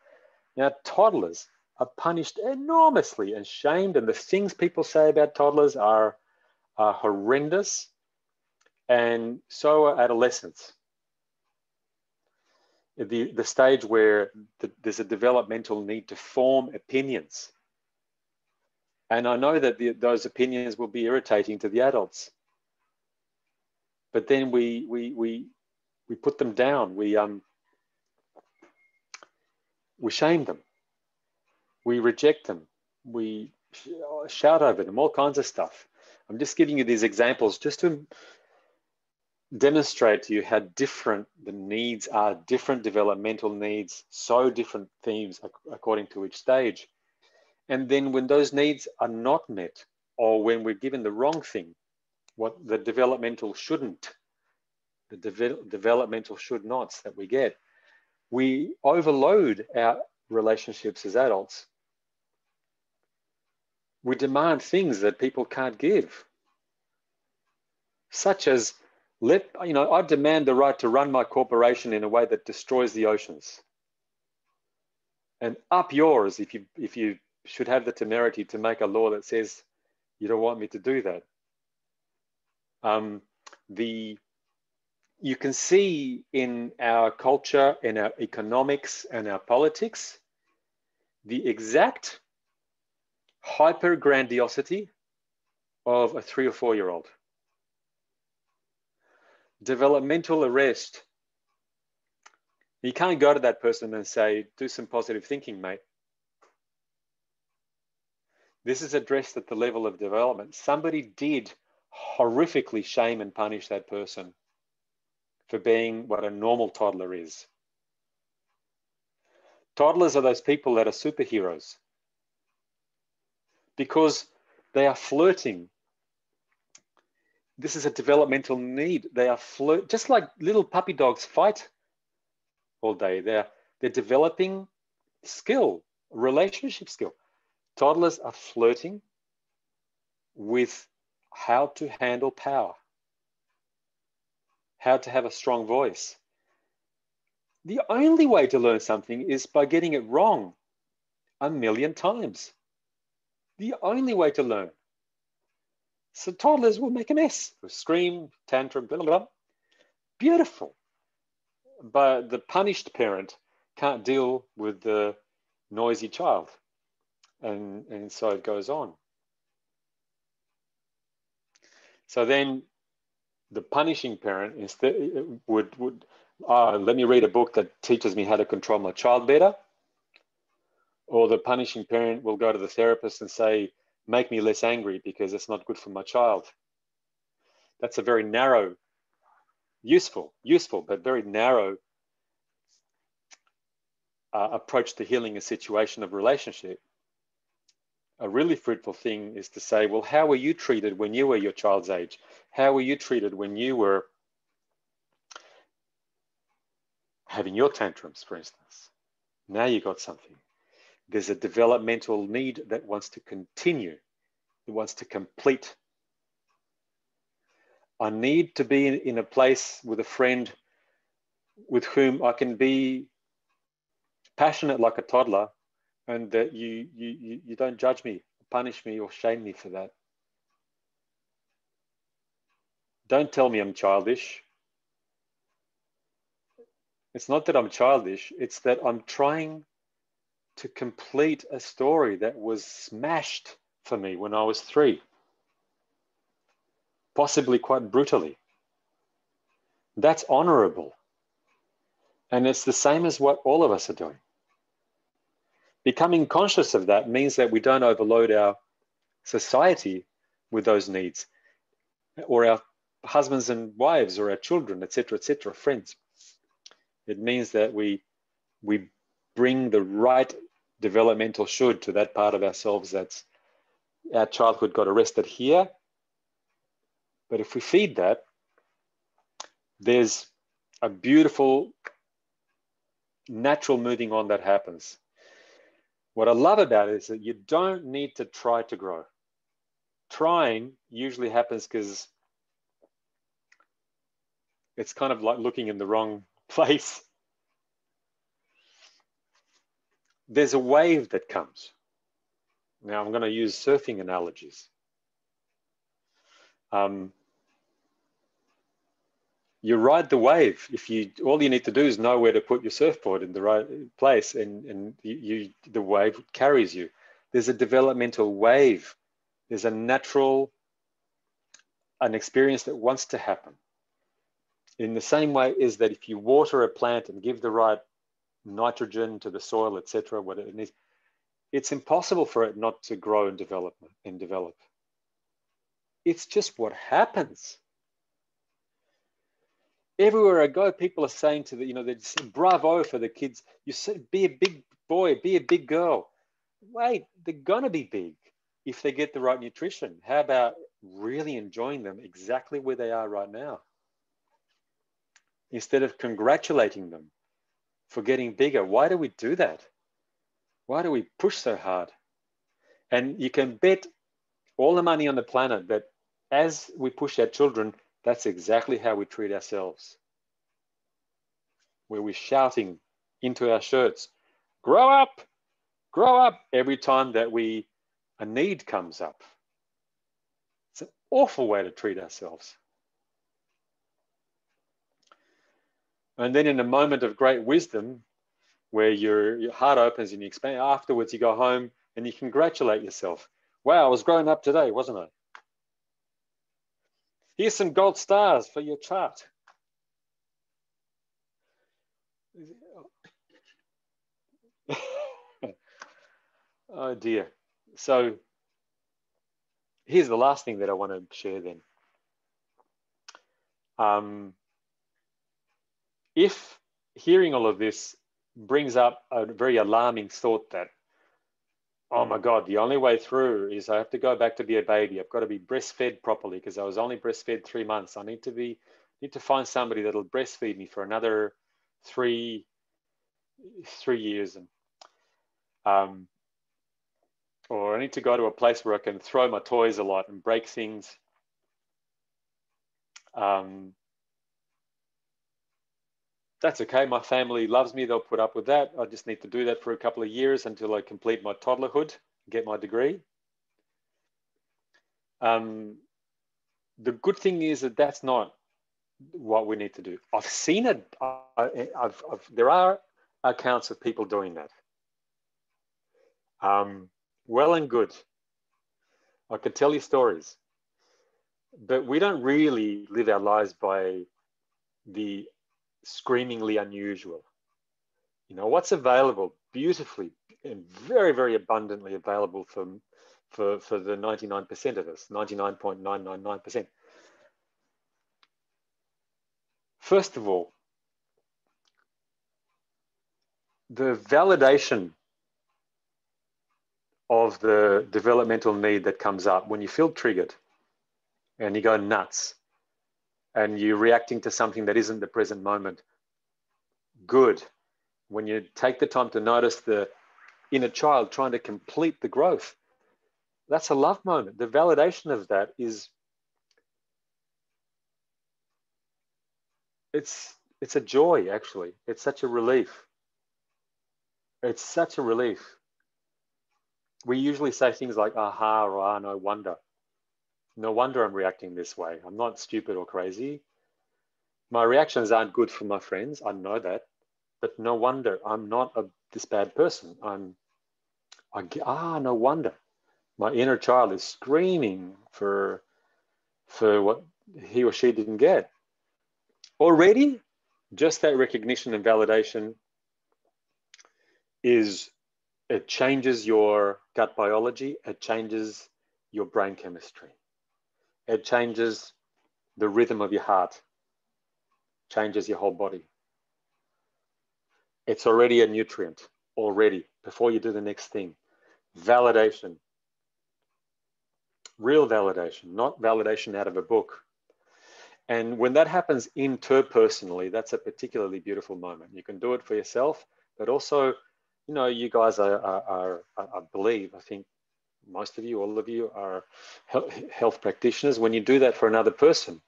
Now, toddlers are punished enormously and shamed, and the things people say about toddlers are, are horrendous, and so are adolescents. The, the stage where the, there's a developmental need to form opinions. And I know that the, those opinions will be irritating to the adults but then we we we we put them down. We um we shame them. We reject them. We shout over them. All kinds of stuff. I'm just giving you these examples just to demonstrate to you how different the needs are, different developmental needs, so different themes according to each stage. And then when those needs are not met, or when we're given the wrong thing, what the developmental shouldn't, the de developmental should nots that we get, we overload our relationships as adults. We demand things that people can't give, such as let you know I demand the right to run my corporation in a way that destroys the oceans, and up yours if you if you should have the temerity to make a law that says you don't want me to do that um, the you can see in our culture, in our economics and our politics, the exact hyper grandiosity of a three or four year old. Developmental arrest. You can't go to that person and say, do some positive thinking, mate. This is addressed at the level of development. Somebody did horrifically shame and punish that person for being what a normal toddler is. Toddlers are those people that are superheroes because they are flirting. This is a developmental need. They are flirt, just like little puppy dogs fight all day. They're, they're developing skill, relationship skill. Toddlers are flirting with how to handle power, how to have a strong voice. The only way to learn something is by getting it wrong a million times. The only way to learn. So toddlers will make a mess, will scream, tantrum, blah, blah, blah. Beautiful. But the punished parent can't deal with the noisy child. And, and so it goes on. So then the punishing parent instead would, would uh, let me read a book that teaches me how to control my child better. Or the punishing parent will go to the therapist and say, make me less angry because it's not good for my child. That's a very narrow, useful, useful, but very narrow uh, approach to healing a situation of relationship a really fruitful thing is to say, well, how were you treated when you were your child's age? How were you treated when you were having your tantrums, for instance? Now you got something. There's a developmental need that wants to continue, it wants to complete. I need to be in, in a place with a friend with whom I can be passionate like a toddler and that you, you, you don't judge me, punish me, or shame me for that. Don't tell me I'm childish. It's not that I'm childish, it's that I'm trying to complete a story that was smashed for me when I was three, possibly quite brutally. That's honorable. And it's the same as what all of us are doing. Becoming conscious of that means that we don't overload our society with those needs or our husbands and wives or our children, etc., etc., friends. It means that we we bring the right developmental should to that part of ourselves that's our childhood got arrested here. But if we feed that, there's a beautiful natural moving on that happens. What I love about it is that you don't need to try to grow. Trying usually happens because it's kind of like looking in the wrong <laughs> place. There's a wave that comes. Now I'm going to use surfing analogies. Um, you ride the wave. If you all you need to do is know where to put your surfboard in the right place, and and you, the wave carries you. There's a developmental wave. There's a natural an experience that wants to happen. In the same way is that if you water a plant and give the right nitrogen to the soil, etc., what it needs, it's impossible for it not to grow and develop and develop. It's just what happens everywhere I go, people are saying to the, you know, they're bravo for the kids. You said be a big boy, be a big girl. Wait, they're gonna be big if they get the right nutrition. How about really enjoying them exactly where they are right now? Instead of congratulating them for getting bigger. Why do we do that? Why do we push so hard? And you can bet all the money on the planet that as we push our children, that's exactly how we treat ourselves. Where we're shouting into our shirts, grow up, grow up, every time that we a need comes up. It's an awful way to treat ourselves. And then in a moment of great wisdom, where your, your heart opens and you expand, afterwards you go home and you congratulate yourself. Wow, I was growing up today, wasn't I? Here's some gold stars for your chart. <laughs> oh dear. So here's the last thing that I want to share then. Um, if hearing all of this brings up a very alarming thought that oh my God, the only way through is I have to go back to be a baby. I've got to be breastfed properly because I was only breastfed three months. I need to be, need to find somebody that'll breastfeed me for another three, three years. And, um, or I need to go to a place where I can throw my toys a lot and break things. Um, that's okay. My family loves me. They'll put up with that. I just need to do that for a couple of years until I complete my toddlerhood, get my degree. Um, the good thing is that that's not what we need to do. I've seen it. I've, I've, there are accounts of people doing that. Um, well and good. I could tell you stories, but we don't really live our lives by the screamingly unusual. You know, what's available beautifully and very, very abundantly available for, for, for the 99% of us, 99.999%. First of all, the validation of the developmental need that comes up when you feel triggered and you go nuts and you're reacting to something that isn't the present moment, good. When you take the time to notice the inner child trying to complete the growth, that's a love moment. The validation of that is it's it's a joy actually. It's such a relief. It's such a relief. We usually say things like aha or ah no wonder. No wonder I'm reacting this way. I'm not stupid or crazy. My reactions aren't good for my friends. I know that. But no wonder I'm not a, this bad person. I'm, I, ah, no wonder. My inner child is screaming for, for what he or she didn't get. Already, just that recognition and validation is it changes your gut biology, it changes your brain chemistry, it changes the rhythm of your heart, changes your whole body. It's already a nutrient, already, before you do the next thing. Validation, real validation, not validation out of a book. And when that happens interpersonally, that's a particularly beautiful moment. You can do it for yourself, but also, you know, you guys are, are, are I believe, I think most of you, all of you are health practitioners. When you do that for another person,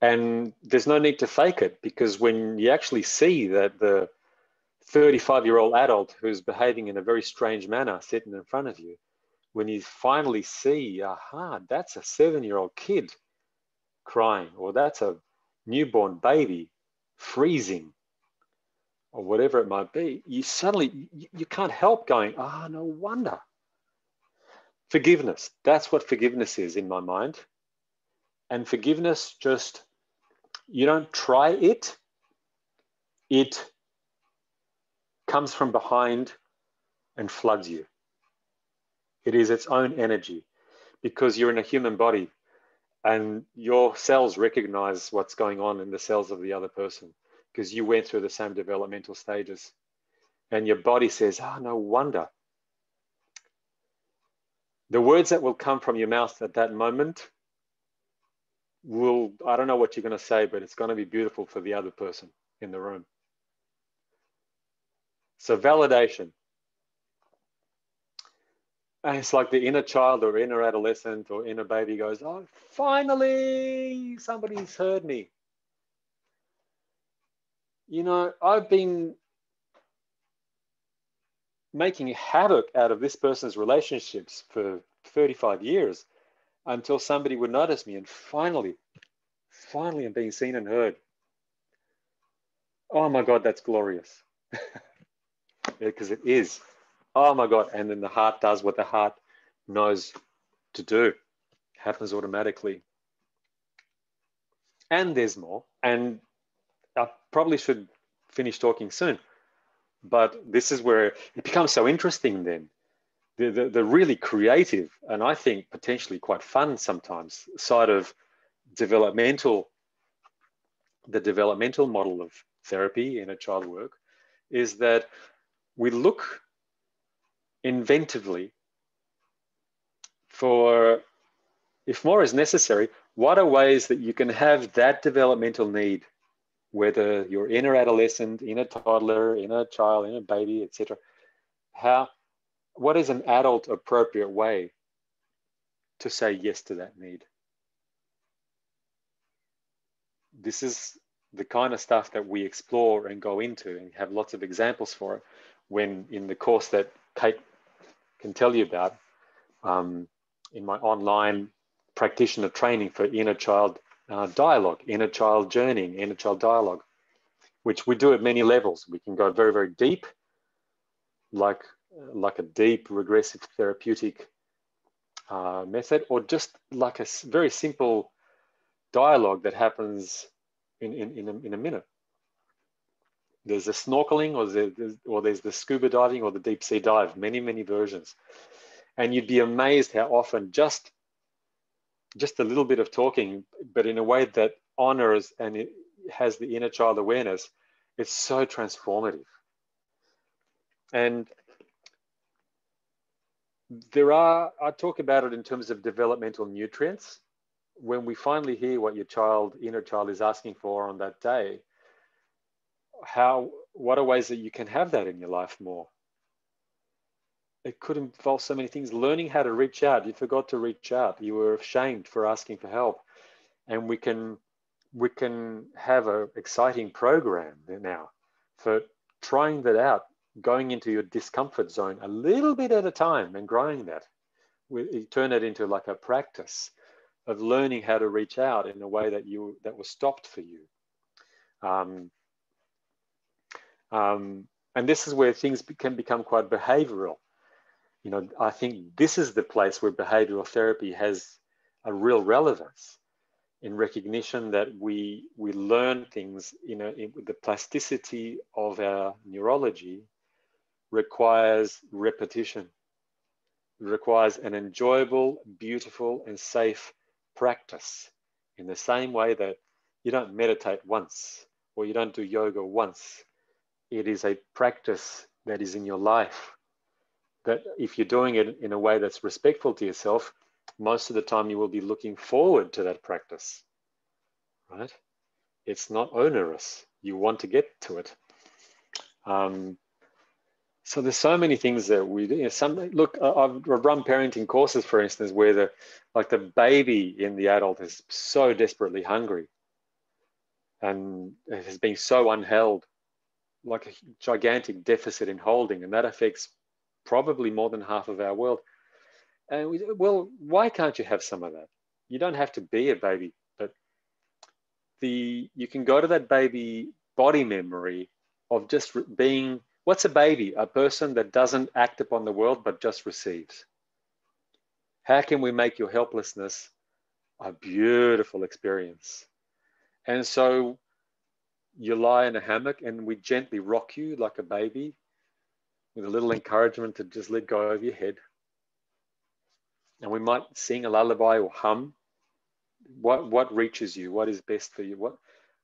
and there's no need to fake it because when you actually see that the 35 year old adult who's behaving in a very strange manner sitting in front of you, when you finally see, aha, that's a seven year old kid crying, or that's a newborn baby freezing, or whatever it might be, you suddenly, you, can't help going, ah, oh, no wonder. Forgiveness, that's what forgiveness is in my mind. And forgiveness just, you don't try it, it comes from behind and floods you. It is its own energy because you're in a human body and your cells recognize what's going on in the cells of the other person because you went through the same developmental stages. And your body says, oh, no wonder. The words that will come from your mouth at that moment will, I don't know what you're going to say, but it's going to be beautiful for the other person in the room. So, validation. And it's like the inner child or inner adolescent or inner baby goes, Oh, finally, somebody's heard me. You know, I've been making havoc out of this person's relationships for 35 years until somebody would notice me. And finally, finally, I'm being seen and heard. Oh my God, that's glorious. <laughs> Because it is oh my God. And then the heart does what the heart knows to do, it happens automatically. And there's more. And I probably should finish talking soon. But this is where it becomes so interesting then. The, the, the really creative and I think potentially quite fun sometimes side of developmental, the developmental model of therapy inner child work is that we look inventively for, if more is necessary, what are ways that you can have that developmental need, whether you're in inner adolescent, inner toddler, inner child, inner baby, etc. How, what is an adult appropriate way to say yes to that need? This is the kind of stuff that we explore and go into and have lots of examples for it when in the course that Kate can tell you about um, in my online practitioner training for inner child uh, dialogue, inner child journeying, inner child dialogue, which we do at many levels. We can go very, very deep, like, like a deep regressive therapeutic uh, method, or just like a very simple dialogue that happens in, in, in, a, in a minute. There's the snorkeling, or there's, or there's the scuba diving, or the deep sea dive. Many, many versions, and you'd be amazed how often just just a little bit of talking, but in a way that honors and it has the inner child awareness. It's so transformative, and there are. I talk about it in terms of developmental nutrients. When we finally hear what your child, inner child, is asking for on that day how what are ways that you can have that in your life more it could involve so many things. Learning how to reach out. You forgot to reach out. You were ashamed for asking for help. And we can we can have an exciting program now for trying that out going into your discomfort zone a little bit at a time and growing that. We turn it into like a practice of learning how to reach out in a way that you that was stopped for you. Um, um, and this is where things can become quite behavioral. You know, I think this is the place where behavioral therapy has a real relevance in recognition that we we learn things you know in, the plasticity of our neurology requires repetition. Requires an enjoyable beautiful and safe practice in the same way that you don't meditate once or you don't do yoga once. It is a practice that is in your life that if you're doing it in a way that's respectful to yourself most of the time you will be looking forward to that practice, right? It's not onerous. You want to get to it. Um, so there's so many things that we do. You know, some look, I've run parenting courses, for instance, where the like the baby in the adult is so desperately hungry, and has been so unheld, like a gigantic deficit in holding, and that affects probably more than half of our world. And we, well, why can't you have some of that? You don't have to be a baby, but the you can go to that baby body memory of just being what's a baby? A person that doesn't act upon the world but just receives. How can we make your helplessness a beautiful experience? And so you lie in a hammock and we gently rock you like a baby with a little encouragement to just let go of your head and we might sing a lullaby or hum. What what reaches you? What is best for you? What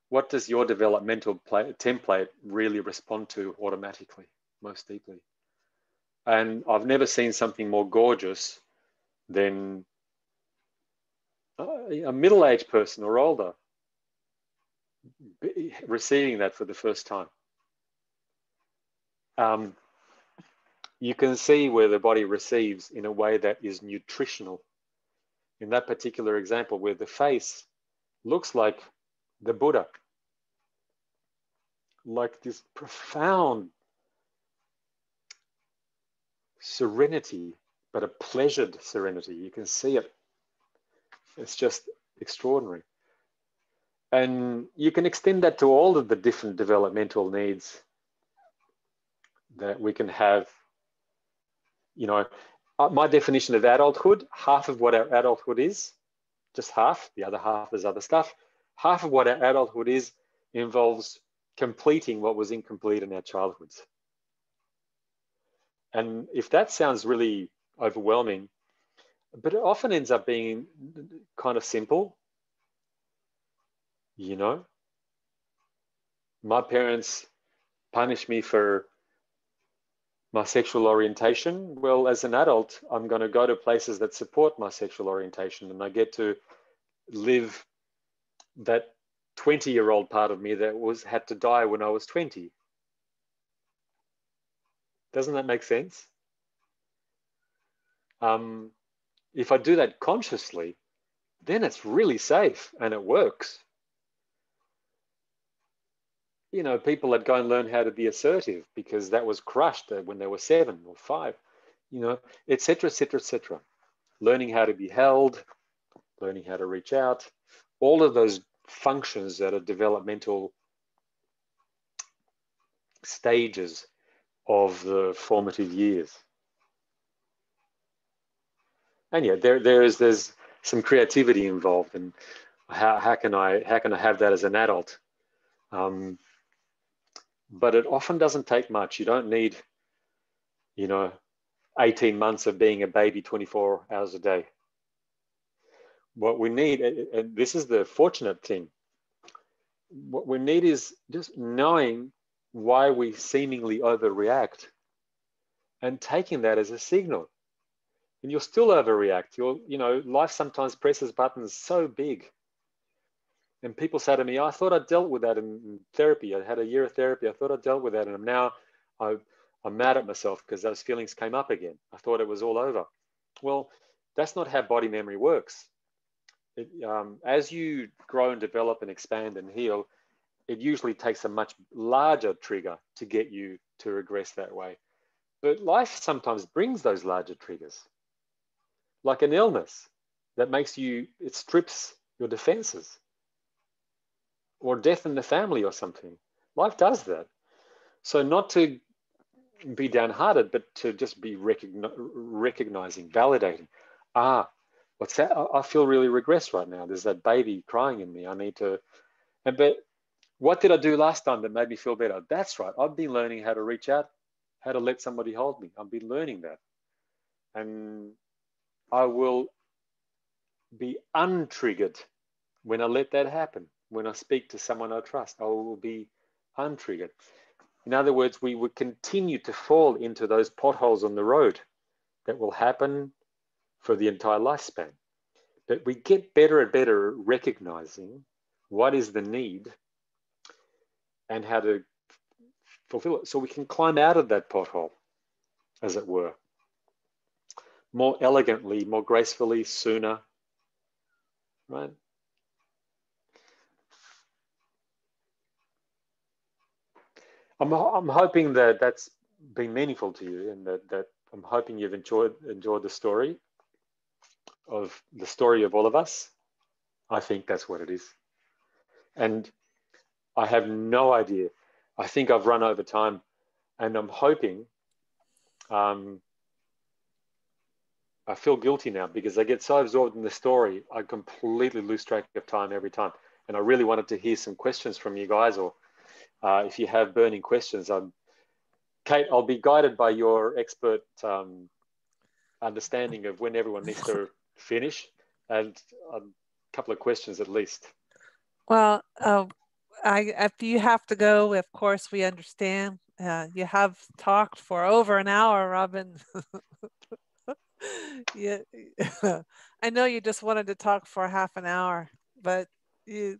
what does your developmental play, template really respond to automatically, most deeply? And I've never seen something more gorgeous than a middle-aged person or older receiving that for the first time. Um, you can see where the body receives in a way that is nutritional. In that particular example, where the face looks like the Buddha, like this profound serenity, but a pleasured serenity. You can see it. It's just extraordinary. And you can extend that to all of the different developmental needs that we can have you know, uh, my definition of adulthood, half of what our adulthood is, just half, the other half is other stuff. Half of what our adulthood is involves completing what was incomplete in our childhoods. And if that sounds really overwhelming, but it often ends up being kind of simple, you know. My parents punished me for my sexual orientation? Well, as an adult, I'm going to go to places that support my sexual orientation and I get to live that 20 year old part of me that was had to die when I was 20. Doesn't that make sense? Um, if I do that consciously, then it's really safe and it works you know, people that go and learn how to be assertive because that was crushed when they were seven or five, you know, etc., etc., etc. Learning how to be held, learning how to reach out, all of those functions that are developmental stages of the formative years. And yeah, there, there is there's some creativity involved, and how, how can I how can I have that as an adult? Um, but it often doesn't take much. You don't need, you know, 18 months of being a baby 24 hours a day. What we need, and this is the fortunate thing, what we need is just knowing why we seemingly overreact and taking that as a signal. And you'll still overreact. You'll, you know, life sometimes presses buttons so big and people say to me, oh, I thought I dealt with that in therapy. I had a year of therapy. I thought I dealt with that. And I'm now, I, I'm mad at myself because those feelings came up again. I thought it was all over. Well, that's not how body memory works. It, um, as you grow and develop and expand and heal, it usually takes a much larger trigger to get you to regress that way. But life sometimes brings those larger triggers, like an illness that makes you, it strips your defenses or death in the family or something. Life does that. So not to be downhearted, but to just be recogni- recognizing, validating. Ah, what's that? I feel really regressed right now. There's that baby crying in me. I need to, and but what did I do last time that made me feel better? That's right. I've been learning how to reach out, how to let somebody hold me. I've been learning that. And I will be untriggered when I let that happen. When I speak to someone I trust, I will be untriggered. In other words, we would continue to fall into those potholes on the road that will happen for the entire lifespan. But we get better and better at recognizing what is the need and how to fulfill it so we can climb out of that pothole, as it were, more elegantly, more gracefully, sooner, right? I'm, I'm hoping that that's been meaningful to you and that, that I'm hoping you've enjoyed enjoyed the story of the story of all of us. I think that's what it is. And I have no idea. I think I've run over time and I'm hoping um, I feel guilty now because I get so absorbed in the story, I completely lose track of time every time. And I really wanted to hear some questions from you guys, or uh, if you have burning questions, I'm, Kate, I'll be guided by your expert um, understanding of when everyone needs to <laughs> finish and a couple of questions at least. Well, uh, I, if you have to go, of course, we understand. Uh, you have talked for over an hour, Robin. <laughs> yeah, <laughs> I know you just wanted to talk for half an hour, but you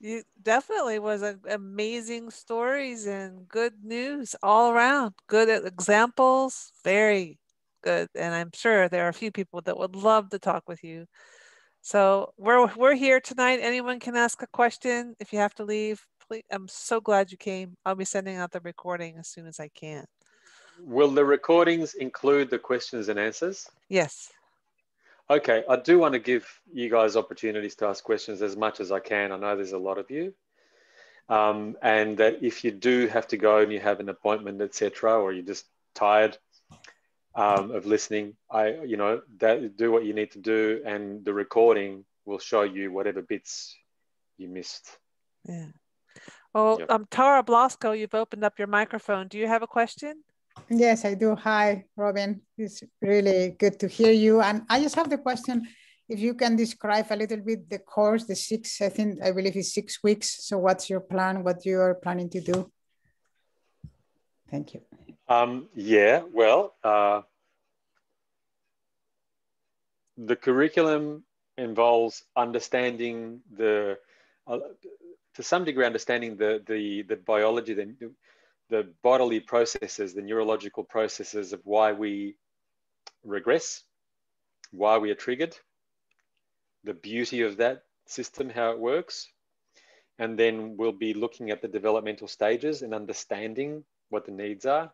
you definitely was a, amazing stories and good news all around. Good examples, very good, and I'm sure there are a few people that would love to talk with you. So we're we're here tonight. Anyone can ask a question. If you have to leave, please. I'm so glad you came. I'll be sending out the recording as soon as I can. Will the recordings include the questions and answers? Yes. Okay, I do want to give you guys opportunities to ask questions as much as I can. I know there's a lot of you. Um, and that if you do have to go and you have an appointment, etc., or you're just tired um, of listening, I, you know, that do what you need to do, and the recording will show you whatever bits you missed. Yeah. Well, yep. um, Tara Blasco, you've opened up your microphone. Do you have a question? Yes, I do. Hi, Robin. It's really good to hear you. And I just have the question if you can describe a little bit the course, the six, I think, I believe it's six weeks. So, what's your plan? What you are planning to do? Thank you. Um, yeah, well, uh, the curriculum involves understanding the, uh, to some degree, understanding the the the biology, the the bodily processes, the neurological processes of why we regress, why we are triggered, the beauty of that system, how it works. And then we'll be looking at the developmental stages and understanding what the needs are,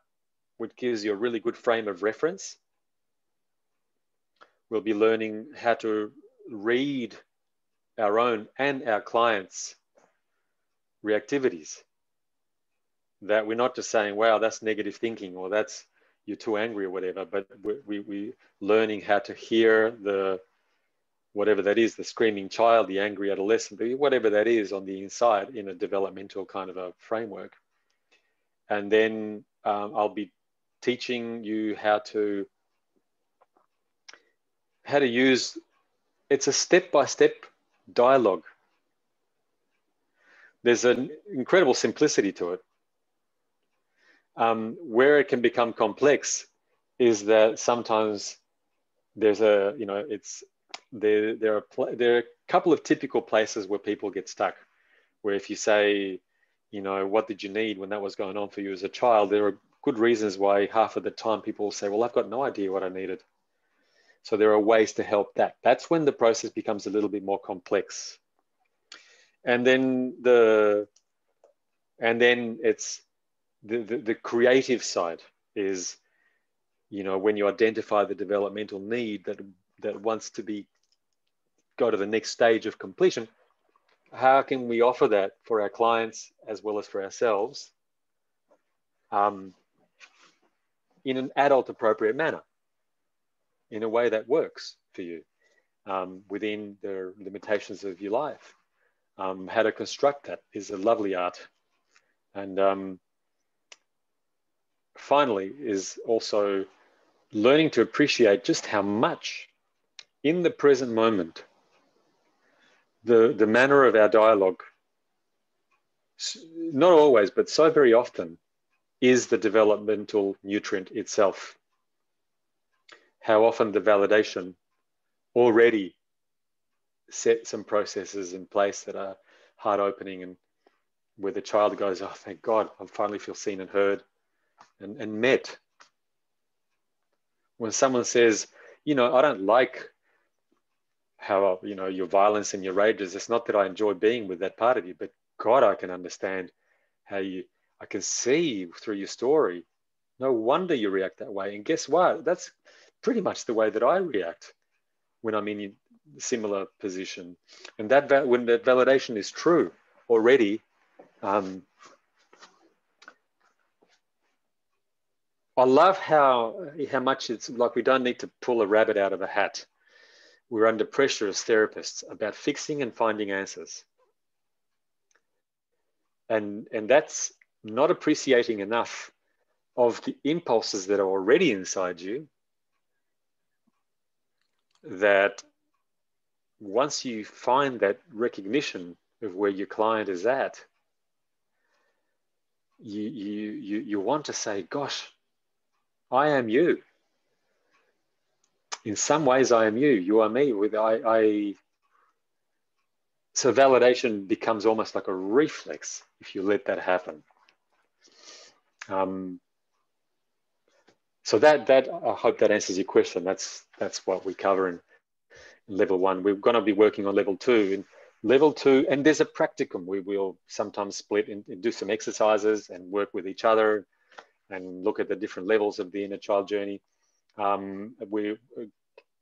which gives you a really good frame of reference. We'll be learning how to read our own and our clients' reactivities that we're not just saying, wow, that's negative thinking or that's you're too angry or whatever, but we, we, we learning how to hear the, whatever that is, the screaming child, the angry adolescent, whatever that is on the inside in a developmental kind of a framework. And then um, I'll be teaching you how to, how to use, it's a step-by-step -step dialogue. There's an incredible simplicity to it um, where it can become complex is that sometimes there's a, you know, it's, there, there, are, there are a couple of typical places where people get stuck, where if you say, you know, what did you need when that was going on for you as a child, there are good reasons why half of the time people say, well, I've got no idea what I needed. So there are ways to help that. That's when the process becomes a little bit more complex. And then the, and then it's the, the, creative side is, you know, when you identify the developmental need that, that wants to be, go to the next stage of completion, how can we offer that for our clients as well as for ourselves um, in an adult appropriate manner, in a way that works for you? um, within the limitations of your life. Um, how to construct that is a lovely art. And um, finally, is also learning to appreciate just how much in the present moment the, the manner of our dialogue, not always, but so very often, is the developmental nutrient itself. How often the validation already set some processes in place that are heart opening and where the child goes, Oh, thank God, I finally feel seen and heard and, and met. When someone says, You know, I don't like how, you know, your violence and your rages, it's not that I enjoy being with that part of you, but God, I can understand how you, I can see through your story. No wonder you react that way. And guess what? That's pretty much the way that I react when I'm in a similar position. And that when that validation is true already, um, I love how how much it's like we don't need to pull a rabbit out of a hat. We're under pressure as therapists about fixing and finding answers. And, and that's not appreciating enough of the impulses that are already inside you that once you find that recognition of where your client is at, you, you, you, you want to say, gosh, I am you. In some ways, I am you. You are me. With I, I so validation becomes almost like a reflex if you let that happen. Um, so that that I hope that answers your question. That's that's what we cover in, level one. We're going to be working on level two. In level two, and there's a practicum. We will sometimes split and, and do some exercises and work with each other, and look at the different levels of the inner child journey. Um, we,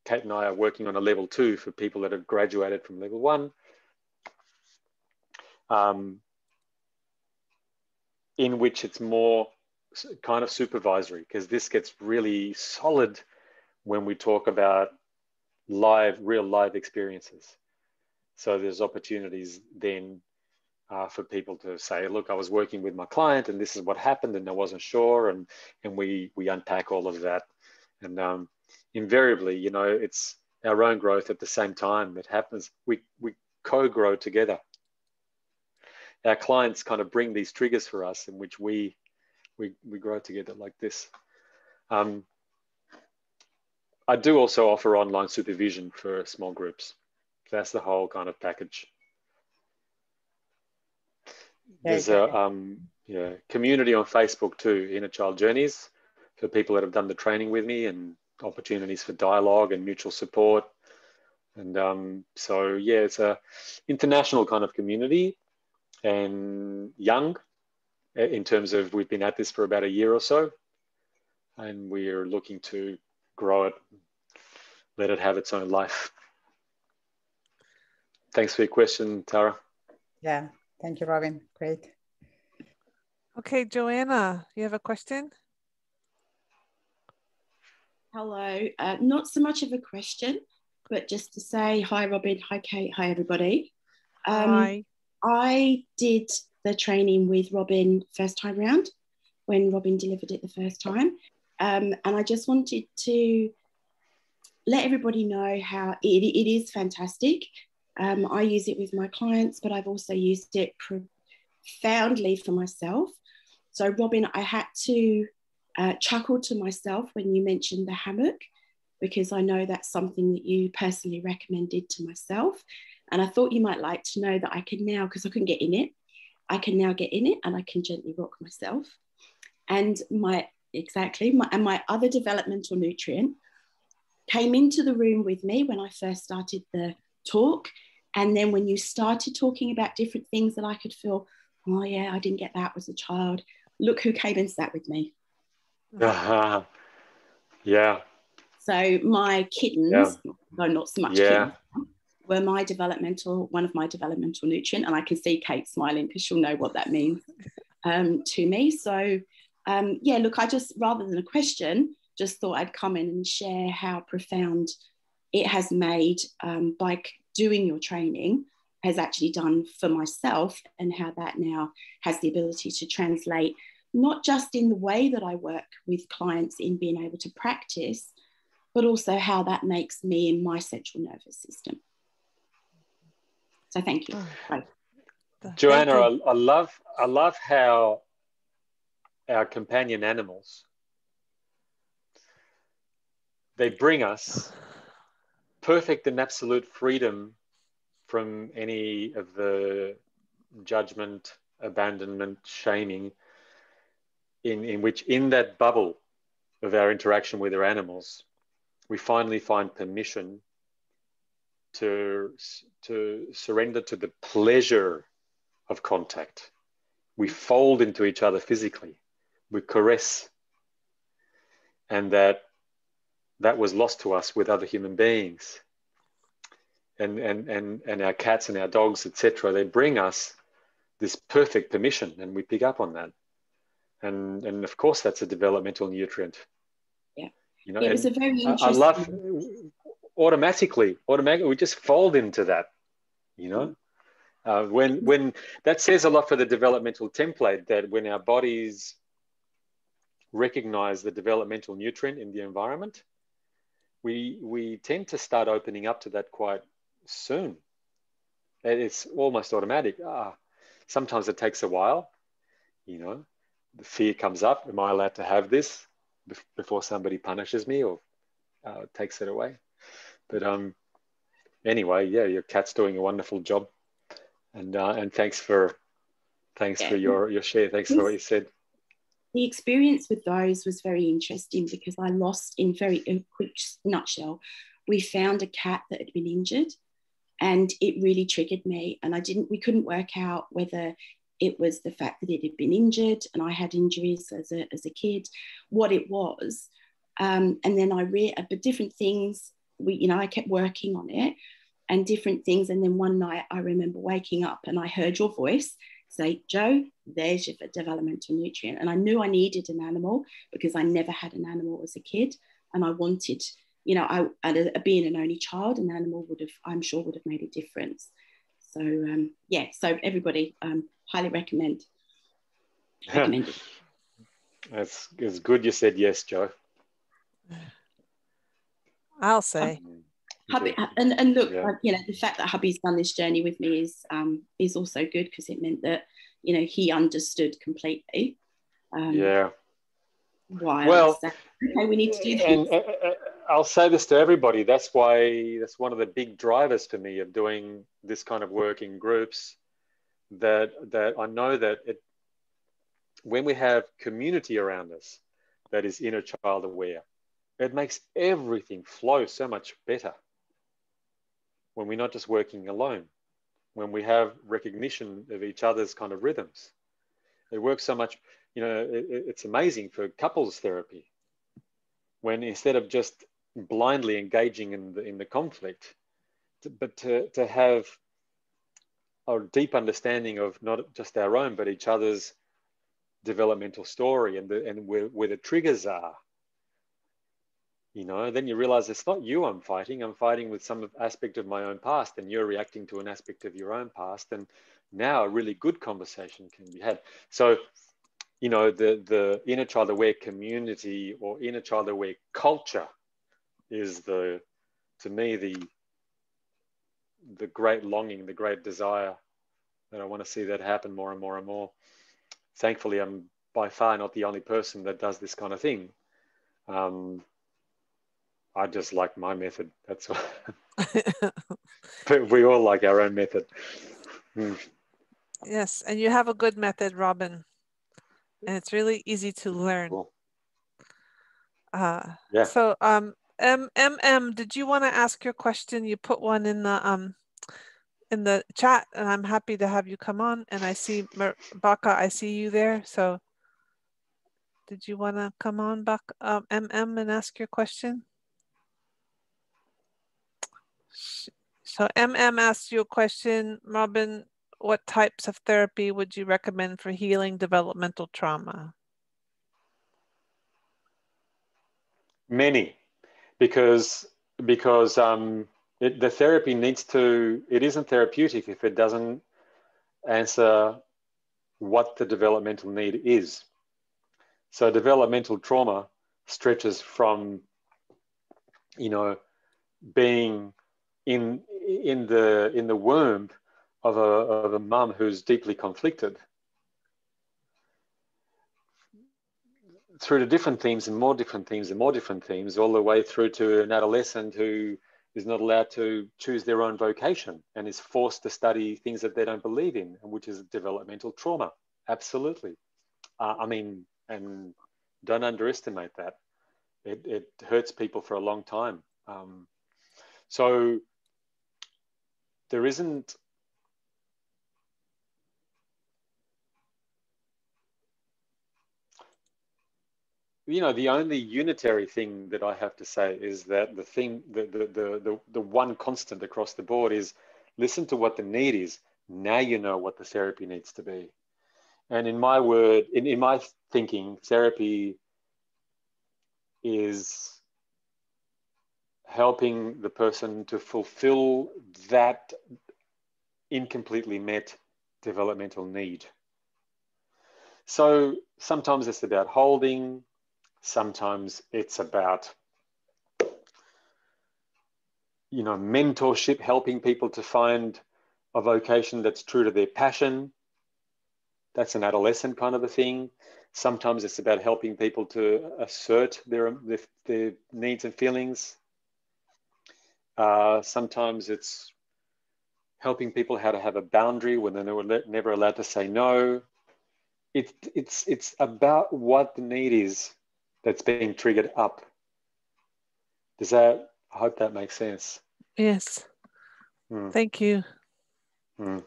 Kate and I are working on a level two for people that have graduated from level one. Um, in which it's more kind of supervisory because this gets really solid when we talk about live, real live experiences. So there's opportunities then uh, for people to say, look, I was working with my client and this is what happened and I wasn't sure. And, and we, we unpack all of that. And um, invariably, you know, it's our own growth at the same time that happens. We, we co-grow together. Our clients kind of bring these triggers for us in which we we, we grow together like this. Um, I do also offer online supervision for small groups. That's the whole kind of package. There's a um, yeah, community on Facebook too, Inner Child Journeys, for people that have done the training with me and opportunities for dialogue and mutual support. And um, so, yeah, it's a international kind of community and young in terms of we've been at this for about a year or so, and we're looking to grow it, let it have its own life. Thanks for your question, Tara. Yeah, thank you, Robin. Great. Okay, Joanna, you have a question? Hello. Uh, not so much of a question, but just to say hi, Robin. Hi, Kate. Hi, everybody. Um, hi. I did the training with Robin first time round when Robin delivered it the first time. Um, and I just wanted to let everybody know how it, it is fantastic. Um, I use it with my clients, but I've also used it profoundly for myself. So, Robin, I had to uh, chuckle to myself when you mentioned the hammock because I know that's something that you personally recommended to myself. And I thought you might like to know that I can now, because I couldn't get in it, I can now get in it and I can gently rock myself. And my, exactly, my, and my other developmental nutrient came into the room with me when I first started the talk. And then when you started talking about different things that I could feel, oh yeah, I didn't get that as a child. Look who came and sat with me. <laughs> Uh-huh. Yeah. So my kittens, yeah. no, not so much yeah. kittens, were my developmental, one of my developmental nutrient. And I can see Kate smiling because she'll know what that means <laughs> um, to me. So, um, yeah, look, I just, rather than a question, just thought I'd come in and share how profound it has made um, by doing your training has actually done for myself and how that now has the ability to translate not just in the way that I work with clients in being able to practice, but also how that makes me in my central nervous system. So thank you. Bye. Joanna, I, I love I love how our companion animals they bring us perfect and absolute freedom from any of the judgment, abandonment, shaming, in, in which in that bubble of our interaction with our animals, we finally find permission to, to surrender to the pleasure of contact. We fold into each other physically, we caress, and that that was lost to us with other human beings and, and, and, and our cats and our dogs, etc., they bring us this perfect permission and we pick up on that. And, and of course, that's a developmental nutrient. Yeah. You know, it was a very interesting. I, I love automatically, automatically, we just fold into that, you know. Uh, when when that says a lot for the developmental template that when our bodies recognize the developmental nutrient in the environment, we we tend to start opening up to that quite soon. It's almost automatic. Ah, sometimes it takes a while. You know, the fear comes up. Am I allowed to have this before somebody punishes me or uh, takes it away? But um, anyway, yeah, your cat's doing a wonderful job, and uh, and thanks for thanks yeah. for your your share. Thanks for what you said. The experience with those was very interesting because I lost in very a quick nutshell. We found a cat that had been injured and it really triggered me and i didn't we couldn't work out whether it was the fact that it had been injured and i had injuries as a, as a kid what it was um, and then i read but different things we you know i kept working on it and different things and then one night i remember waking up and i heard your voice say joe there's your developmental nutrient and i knew i needed an animal because i never had an animal as a kid and i wanted you know, I, a, being an only child, an animal would have, I'm sure, would have made a difference. So um, yeah, so everybody, um, highly recommend. recommend it. That's it's good you said yes, Joe. I'll say. Um, hubby, and, and look, yeah. you know, the fact that hubby's done this journey with me is um, is also good because it meant that you know he understood completely. Um, yeah. Why? Well, okay, we need to do this. And, I'll say this to everybody. That's why that's one of the big drivers for me of doing this kind of work in groups. That that I know that it, when we have community around us that is inner child aware, it makes everything flow so much better. When we're not just working alone, when we have recognition of each other's kind of rhythms, it works so much. You know, it, it's amazing for couples therapy when instead of just blindly engaging in the, in the conflict, but to, to have a deep understanding of not just our own, but each other's developmental story and, the, and where, where the triggers are. You know, then you realize it's not you I'm fighting. I'm fighting with some aspect of my own past, and you're reacting to an aspect of your own past. And now a really good conversation can be had. So, you know, the the inner child aware community or inner child aware culture is the to me the the great longing, the great desire that I want to see that happen more and more and more. Thankfully, I'm by far not the only person that does this kind of thing. Um, I just like my method. That's what. <laughs> <laughs> but we all like our own method. Mm. Yes, and you have a good method, Robin, and it's really easy to learn. Cool. Uh, yeah. So, um, M M M, did you want to ask your question? You put one in the um in the chat, and I'm happy to have you come on. And I see Baka, I see you there. So, did you want to come on, Baka, um, MM, and ask your question? So MM asked you a question, Robin. What types of therapy would you recommend for healing developmental trauma? Many because because um, it, the therapy needs to, it isn't therapeutic if it doesn't answer what the developmental need is. So developmental trauma stretches from, you know, being in in the in the womb of a of a mum who's deeply conflicted through to different themes and more different themes and more different themes, all the way through to an adolescent who is not allowed to choose their own vocation and is forced to study things that they don't believe in, which is developmental trauma. Absolutely. Uh, I mean, and don't underestimate that. It, it hurts people for a long time. Um, so there isn't you know the only unitary thing that i have to say is that the thing the, the the the, the one constant across the board is listen to what the need is. Now you know what the therapy needs to be. And in my word in, in my thinking therapy is helping the person to fulfill that incompletely met developmental need so sometimes it's about holding Sometimes it's about, you know, mentorship, helping people to find a vocation that's true to their passion. That's an adolescent kind of a thing. Sometimes it's about helping people to assert their, their, their needs and feelings. Uh, sometimes it's helping people how to have a boundary when they're never allowed to say no. It, it's, it's about what the need is that's being triggered up. Does that, I hope that makes sense. Yes. Mm. Thank you. Mm.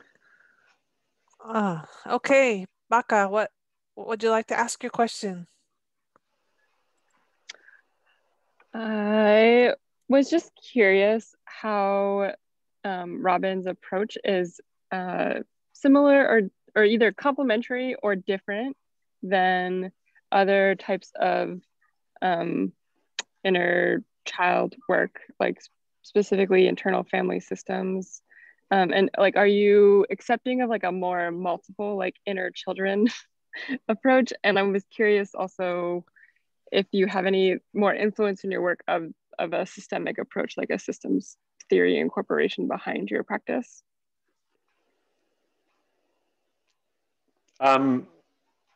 Ah, okay. Baka, what, what would you like to ask your question? I was just curious how um, Robin's approach is uh, similar or, or either complementary or different than other types of um, inner child work, like specifically internal family systems? Um, and like, are you accepting of like a more multiple, like inner children <laughs> approach? And I was curious also if you have any more influence in your work of, of a systemic approach, like a systems theory incorporation behind your practice. Um,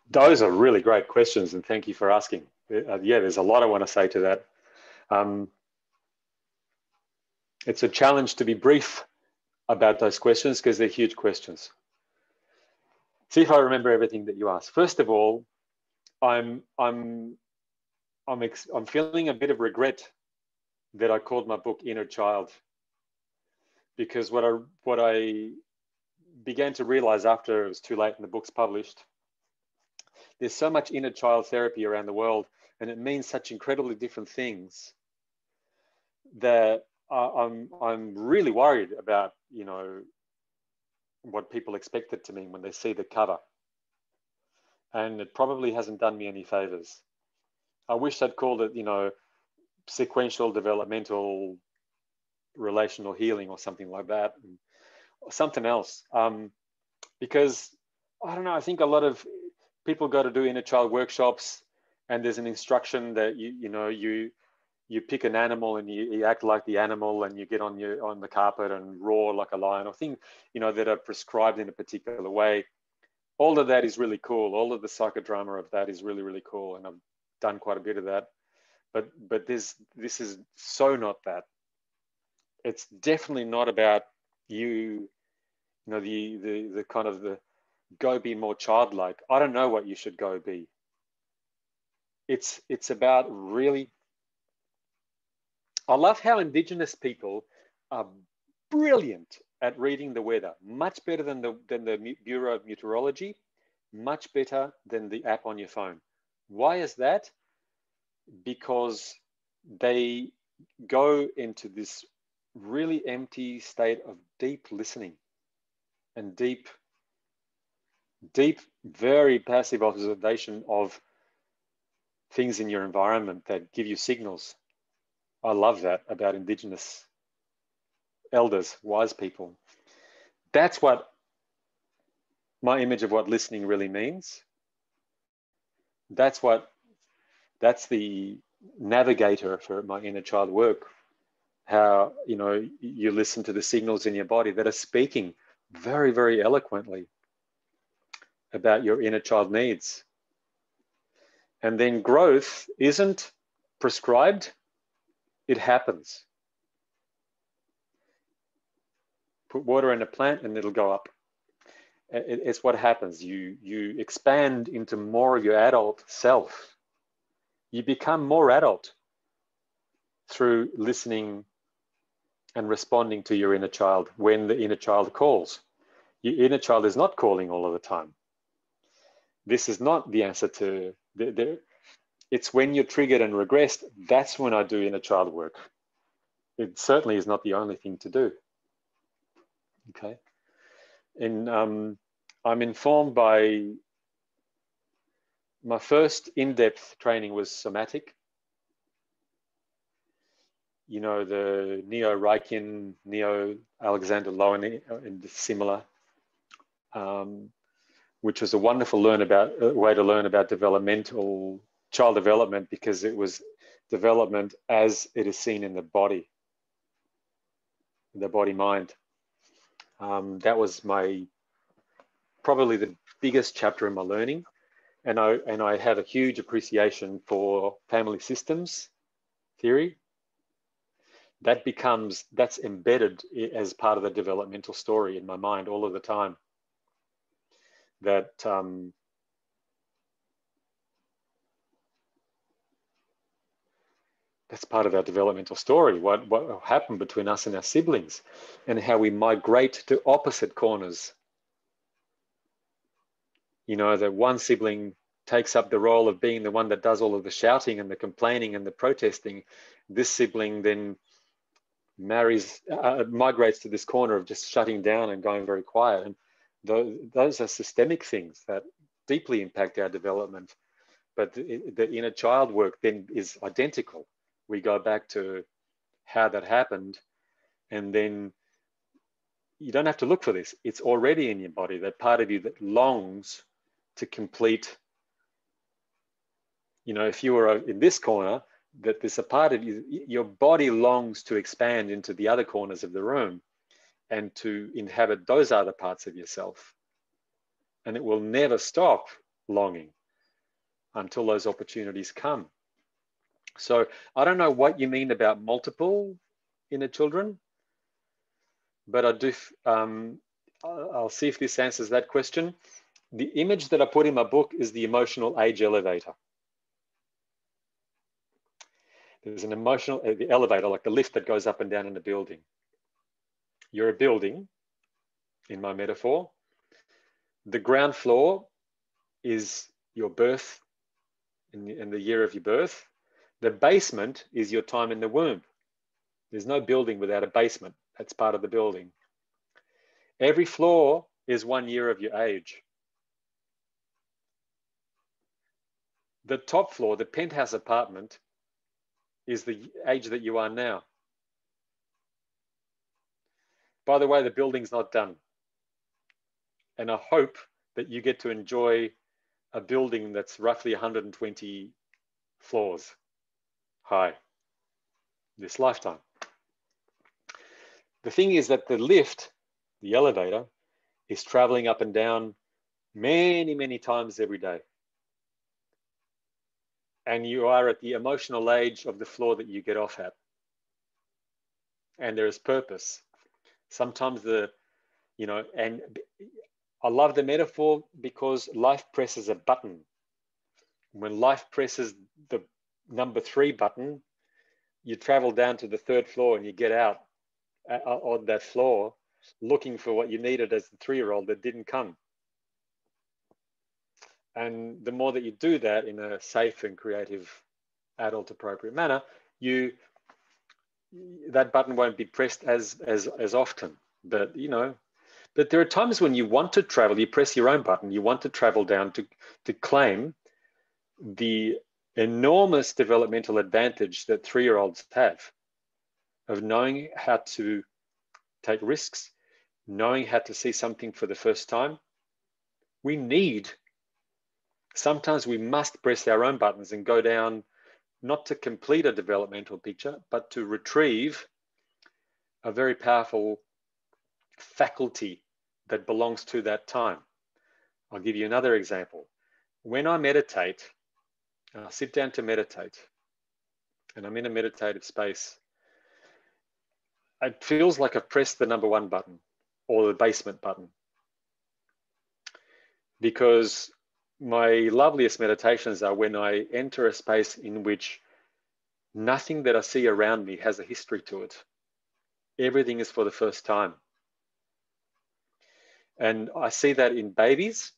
those are really great questions, and thank you for asking. Uh, yeah, there's a lot I want to say to that. Um, it's a challenge to be brief about those questions because they're huge questions. See if I remember everything that you asked. First of all, I'm I'm I'm I'm feeling a bit of regret that I called my book Inner Child because what I what I began to realize after it was too late and the book's published there's so much inner child therapy around the world and it means such incredibly different things that I'm, I'm really worried about, you know, what people expect it to mean when they see the cover. And it probably hasn't done me any favors. I wish I'd called it, you know, sequential developmental relational healing or something like that, or something else. Um, because I don't know, I think a lot of people go to do inner child workshops and there's an instruction that you you know you you pick an animal and you, you, act like the animal and you get on your on the carpet and roar like a lion or thing you know that are prescribed in a particular way. All of that is really cool. All of the psychodrama of that is really really cool and i've done quite a bit of that but but this this is so not that it's definitely not about you you know the the the kind of the go be more childlike. I don't know what you should go be. It's, it's about really, I love how Indigenous people are brilliant at reading the weather, much better than the, than the Bureau of Meteorology, much better than the app on your phone. Why is that? Because they go into this really empty state of deep listening and deep deep, very passive observation of things in your environment that give you signals. I love that about Indigenous elders, wise people. That's what my image of what listening really means. That's what, that's the navigator for my inner child work. How, you know, you listen to the signals in your body that are speaking very, very eloquently about your inner child needs. And then growth isn't prescribed, it happens. Put water in a plant and it'll go up. It's what happens. You, you expand into more of your adult self. You become more adult through listening and responding to your inner child when the inner child calls. Your inner child is not calling all of the time. This is not the answer to the, the, it's when you're triggered and regressed, that's when I do inner child work. It certainly is not the only thing to do. Okay. And um, I'm informed by my first in-depth training was somatic. You know, the Neo Reichian, Neo Alexander Lowen and similar, um, which was a wonderful learn about uh, way to learn about developmental child development because it was development as it is seen in the body, the body mind. Um, that was my probably the biggest chapter in my learning. And I, and I had a huge appreciation for family systems theory. That becomes, that's embedded as part of the developmental story in my mind all of the time. That um, that's part of our developmental story. What, what happened between us and our siblings, and how we migrate to opposite corners. You know, that one sibling takes up the role of being the one that does all of the shouting and the complaining and the protesting. This sibling then marries, uh, migrates to this corner of just shutting down and going very quiet. And those, those are systemic things that deeply impact our development. But the, the inner child work then is identical we go back to how that happened and then you don't have to look for this it's already in your body that part of you that longs to complete you know if you were in this corner that there's a part of you your body longs to expand into the other corners of the room and to inhabit those other parts of yourself and it will never stop longing until those opportunities come so I don't know what you mean about multiple inner children, but I do, um, I'll see if this answers that question. The image that I put in my book is the emotional age elevator. There's an emotional, uh, the elevator, like the lift that goes up and down in a building. You're a building, in my metaphor. The ground floor is your birth in the year of your birth. The basement is your time in the womb. There's no building without a basement. That's part of the building. Every floor is one year of your age. The top floor, the penthouse apartment, is the age that you are now. By the way, the building's not done. And I hope that you get to enjoy a building that's roughly 120 floors high this lifetime. The thing is that the lift, the elevator, is traveling up and down many, many times every day. And you are at the emotional age of the floor that you get off at. And there is purpose. Sometimes the, you know, and I love the metaphor because life presses a button. When life presses the number three button, you travel down to the third floor and you get out uh, uh, on that floor looking for what you needed as a three-year-old that didn't come. And the more that you do that in a safe and creative, adult appropriate manner, you that button won't be pressed as as as often. But you know, but there are times when you want to travel, you press your own button, you want to travel down to to claim the enormous developmental advantage that three-year-olds have of knowing how to take risks, knowing how to see something for the first time. We need, sometimes we must press our own buttons and go down, not to complete a developmental picture, but to retrieve a very powerful faculty that belongs to that time. I'll give you another example. When I meditate, I sit down to meditate, and I'm in a meditative space, it feels like I've pressed the number one button or the basement button. Because my loveliest meditations are when I enter a space in which nothing that I see around me has a history to it. Everything is for the first time. And I see that in babies.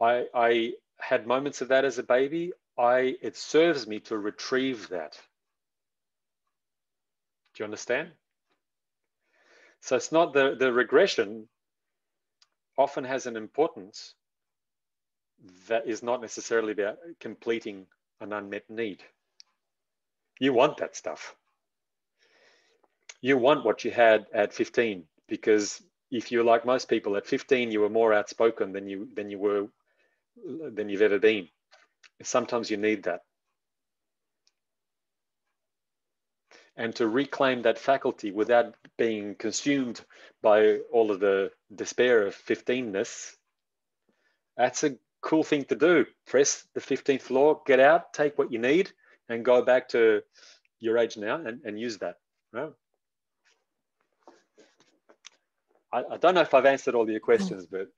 I, I had moments of that as a baby. I, it serves me to retrieve that. Do you understand? So it's not the, the regression often has an importance that is not necessarily about completing an unmet need. You want that stuff. You want what you had at 15 because if you're like most people at 15 you were more outspoken than you than you were than you've ever been. Sometimes you need that. And to reclaim that faculty without being consumed by all of the despair of 15ness, that's a cool thing to do. Press the 15th floor, get out, take what you need, and go back to your age now and, and use that. Right? I, I don't know if I've answered all your questions, but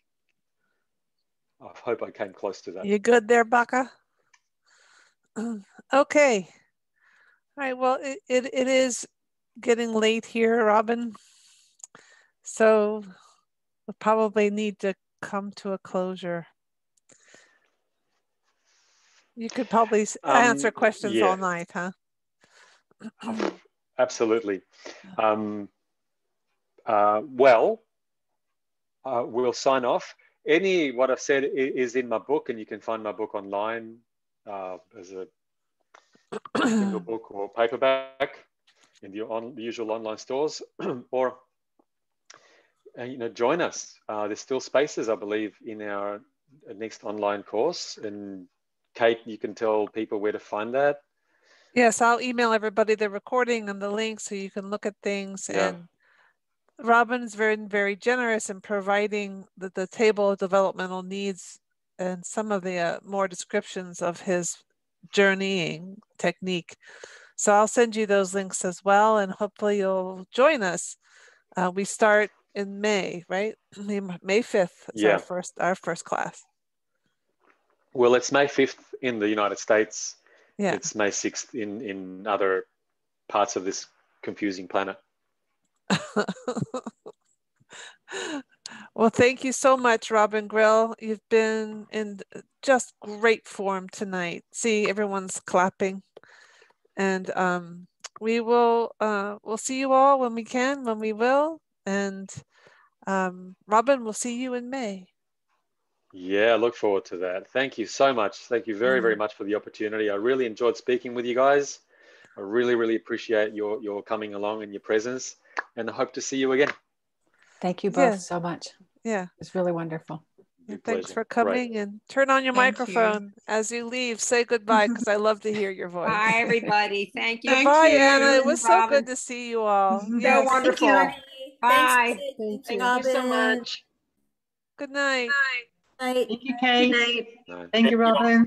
I hope I came close to that. You good there, Baka? <clears throat> Okay. All right, well, it, it, it is getting late here, Robin. So we'll probably need to come to a closure. You could probably um, answer questions yeah. all night, huh? <clears throat> Absolutely. Um, uh, well, uh, we'll sign off. Any what I've said is in my book, and you can find my book online uh, as a single <clears throat> book or paperback in the, on, the usual online stores, <clears throat> or uh, you know, join us. Uh, there's still spaces, I believe, in our next online course. And Kate, you can tell people where to find that. Yes, I'll email everybody the recording and the link so you can look at things yeah. and Robin's very, very generous in providing the, the table of developmental needs and some of the uh, more descriptions of his journeying technique. So I'll send you those links as well, and hopefully you'll join us. Uh, we start in May, right? <clears throat> May fifth is yeah. our first our first class. Well, it's May fifth in the United States. Yeah. It's May sixth in in other parts of this confusing planet. <laughs> well, thank you so much, Robin Grille. You've been in just great form tonight. See, everyone's clapping. And um, we will uh, we'll see you all when we can, when we will. And um, Robin, we'll see you in May. Yeah, look forward to that. Thank you so much. Thank you very, mm. very much for the opportunity. I really enjoyed speaking with you guys. I really, really appreciate your your coming along and your presence, and I hope to see you again. Thank you both yeah. so much. Yeah, it's really wonderful. thanks pleasure. for coming and turn on your Thank microphone you. as you leave. Say goodbye <laughs> because I love to hear your voice. Bye, everybody. Thank you. Goodbye, you, Anna. It was Robin. so good to see you all. So yes. wonderful. Thank Bye. Thank you. Thank you so much. Good night. Night. Thank you, Kate. Good night. Thank you, Robin.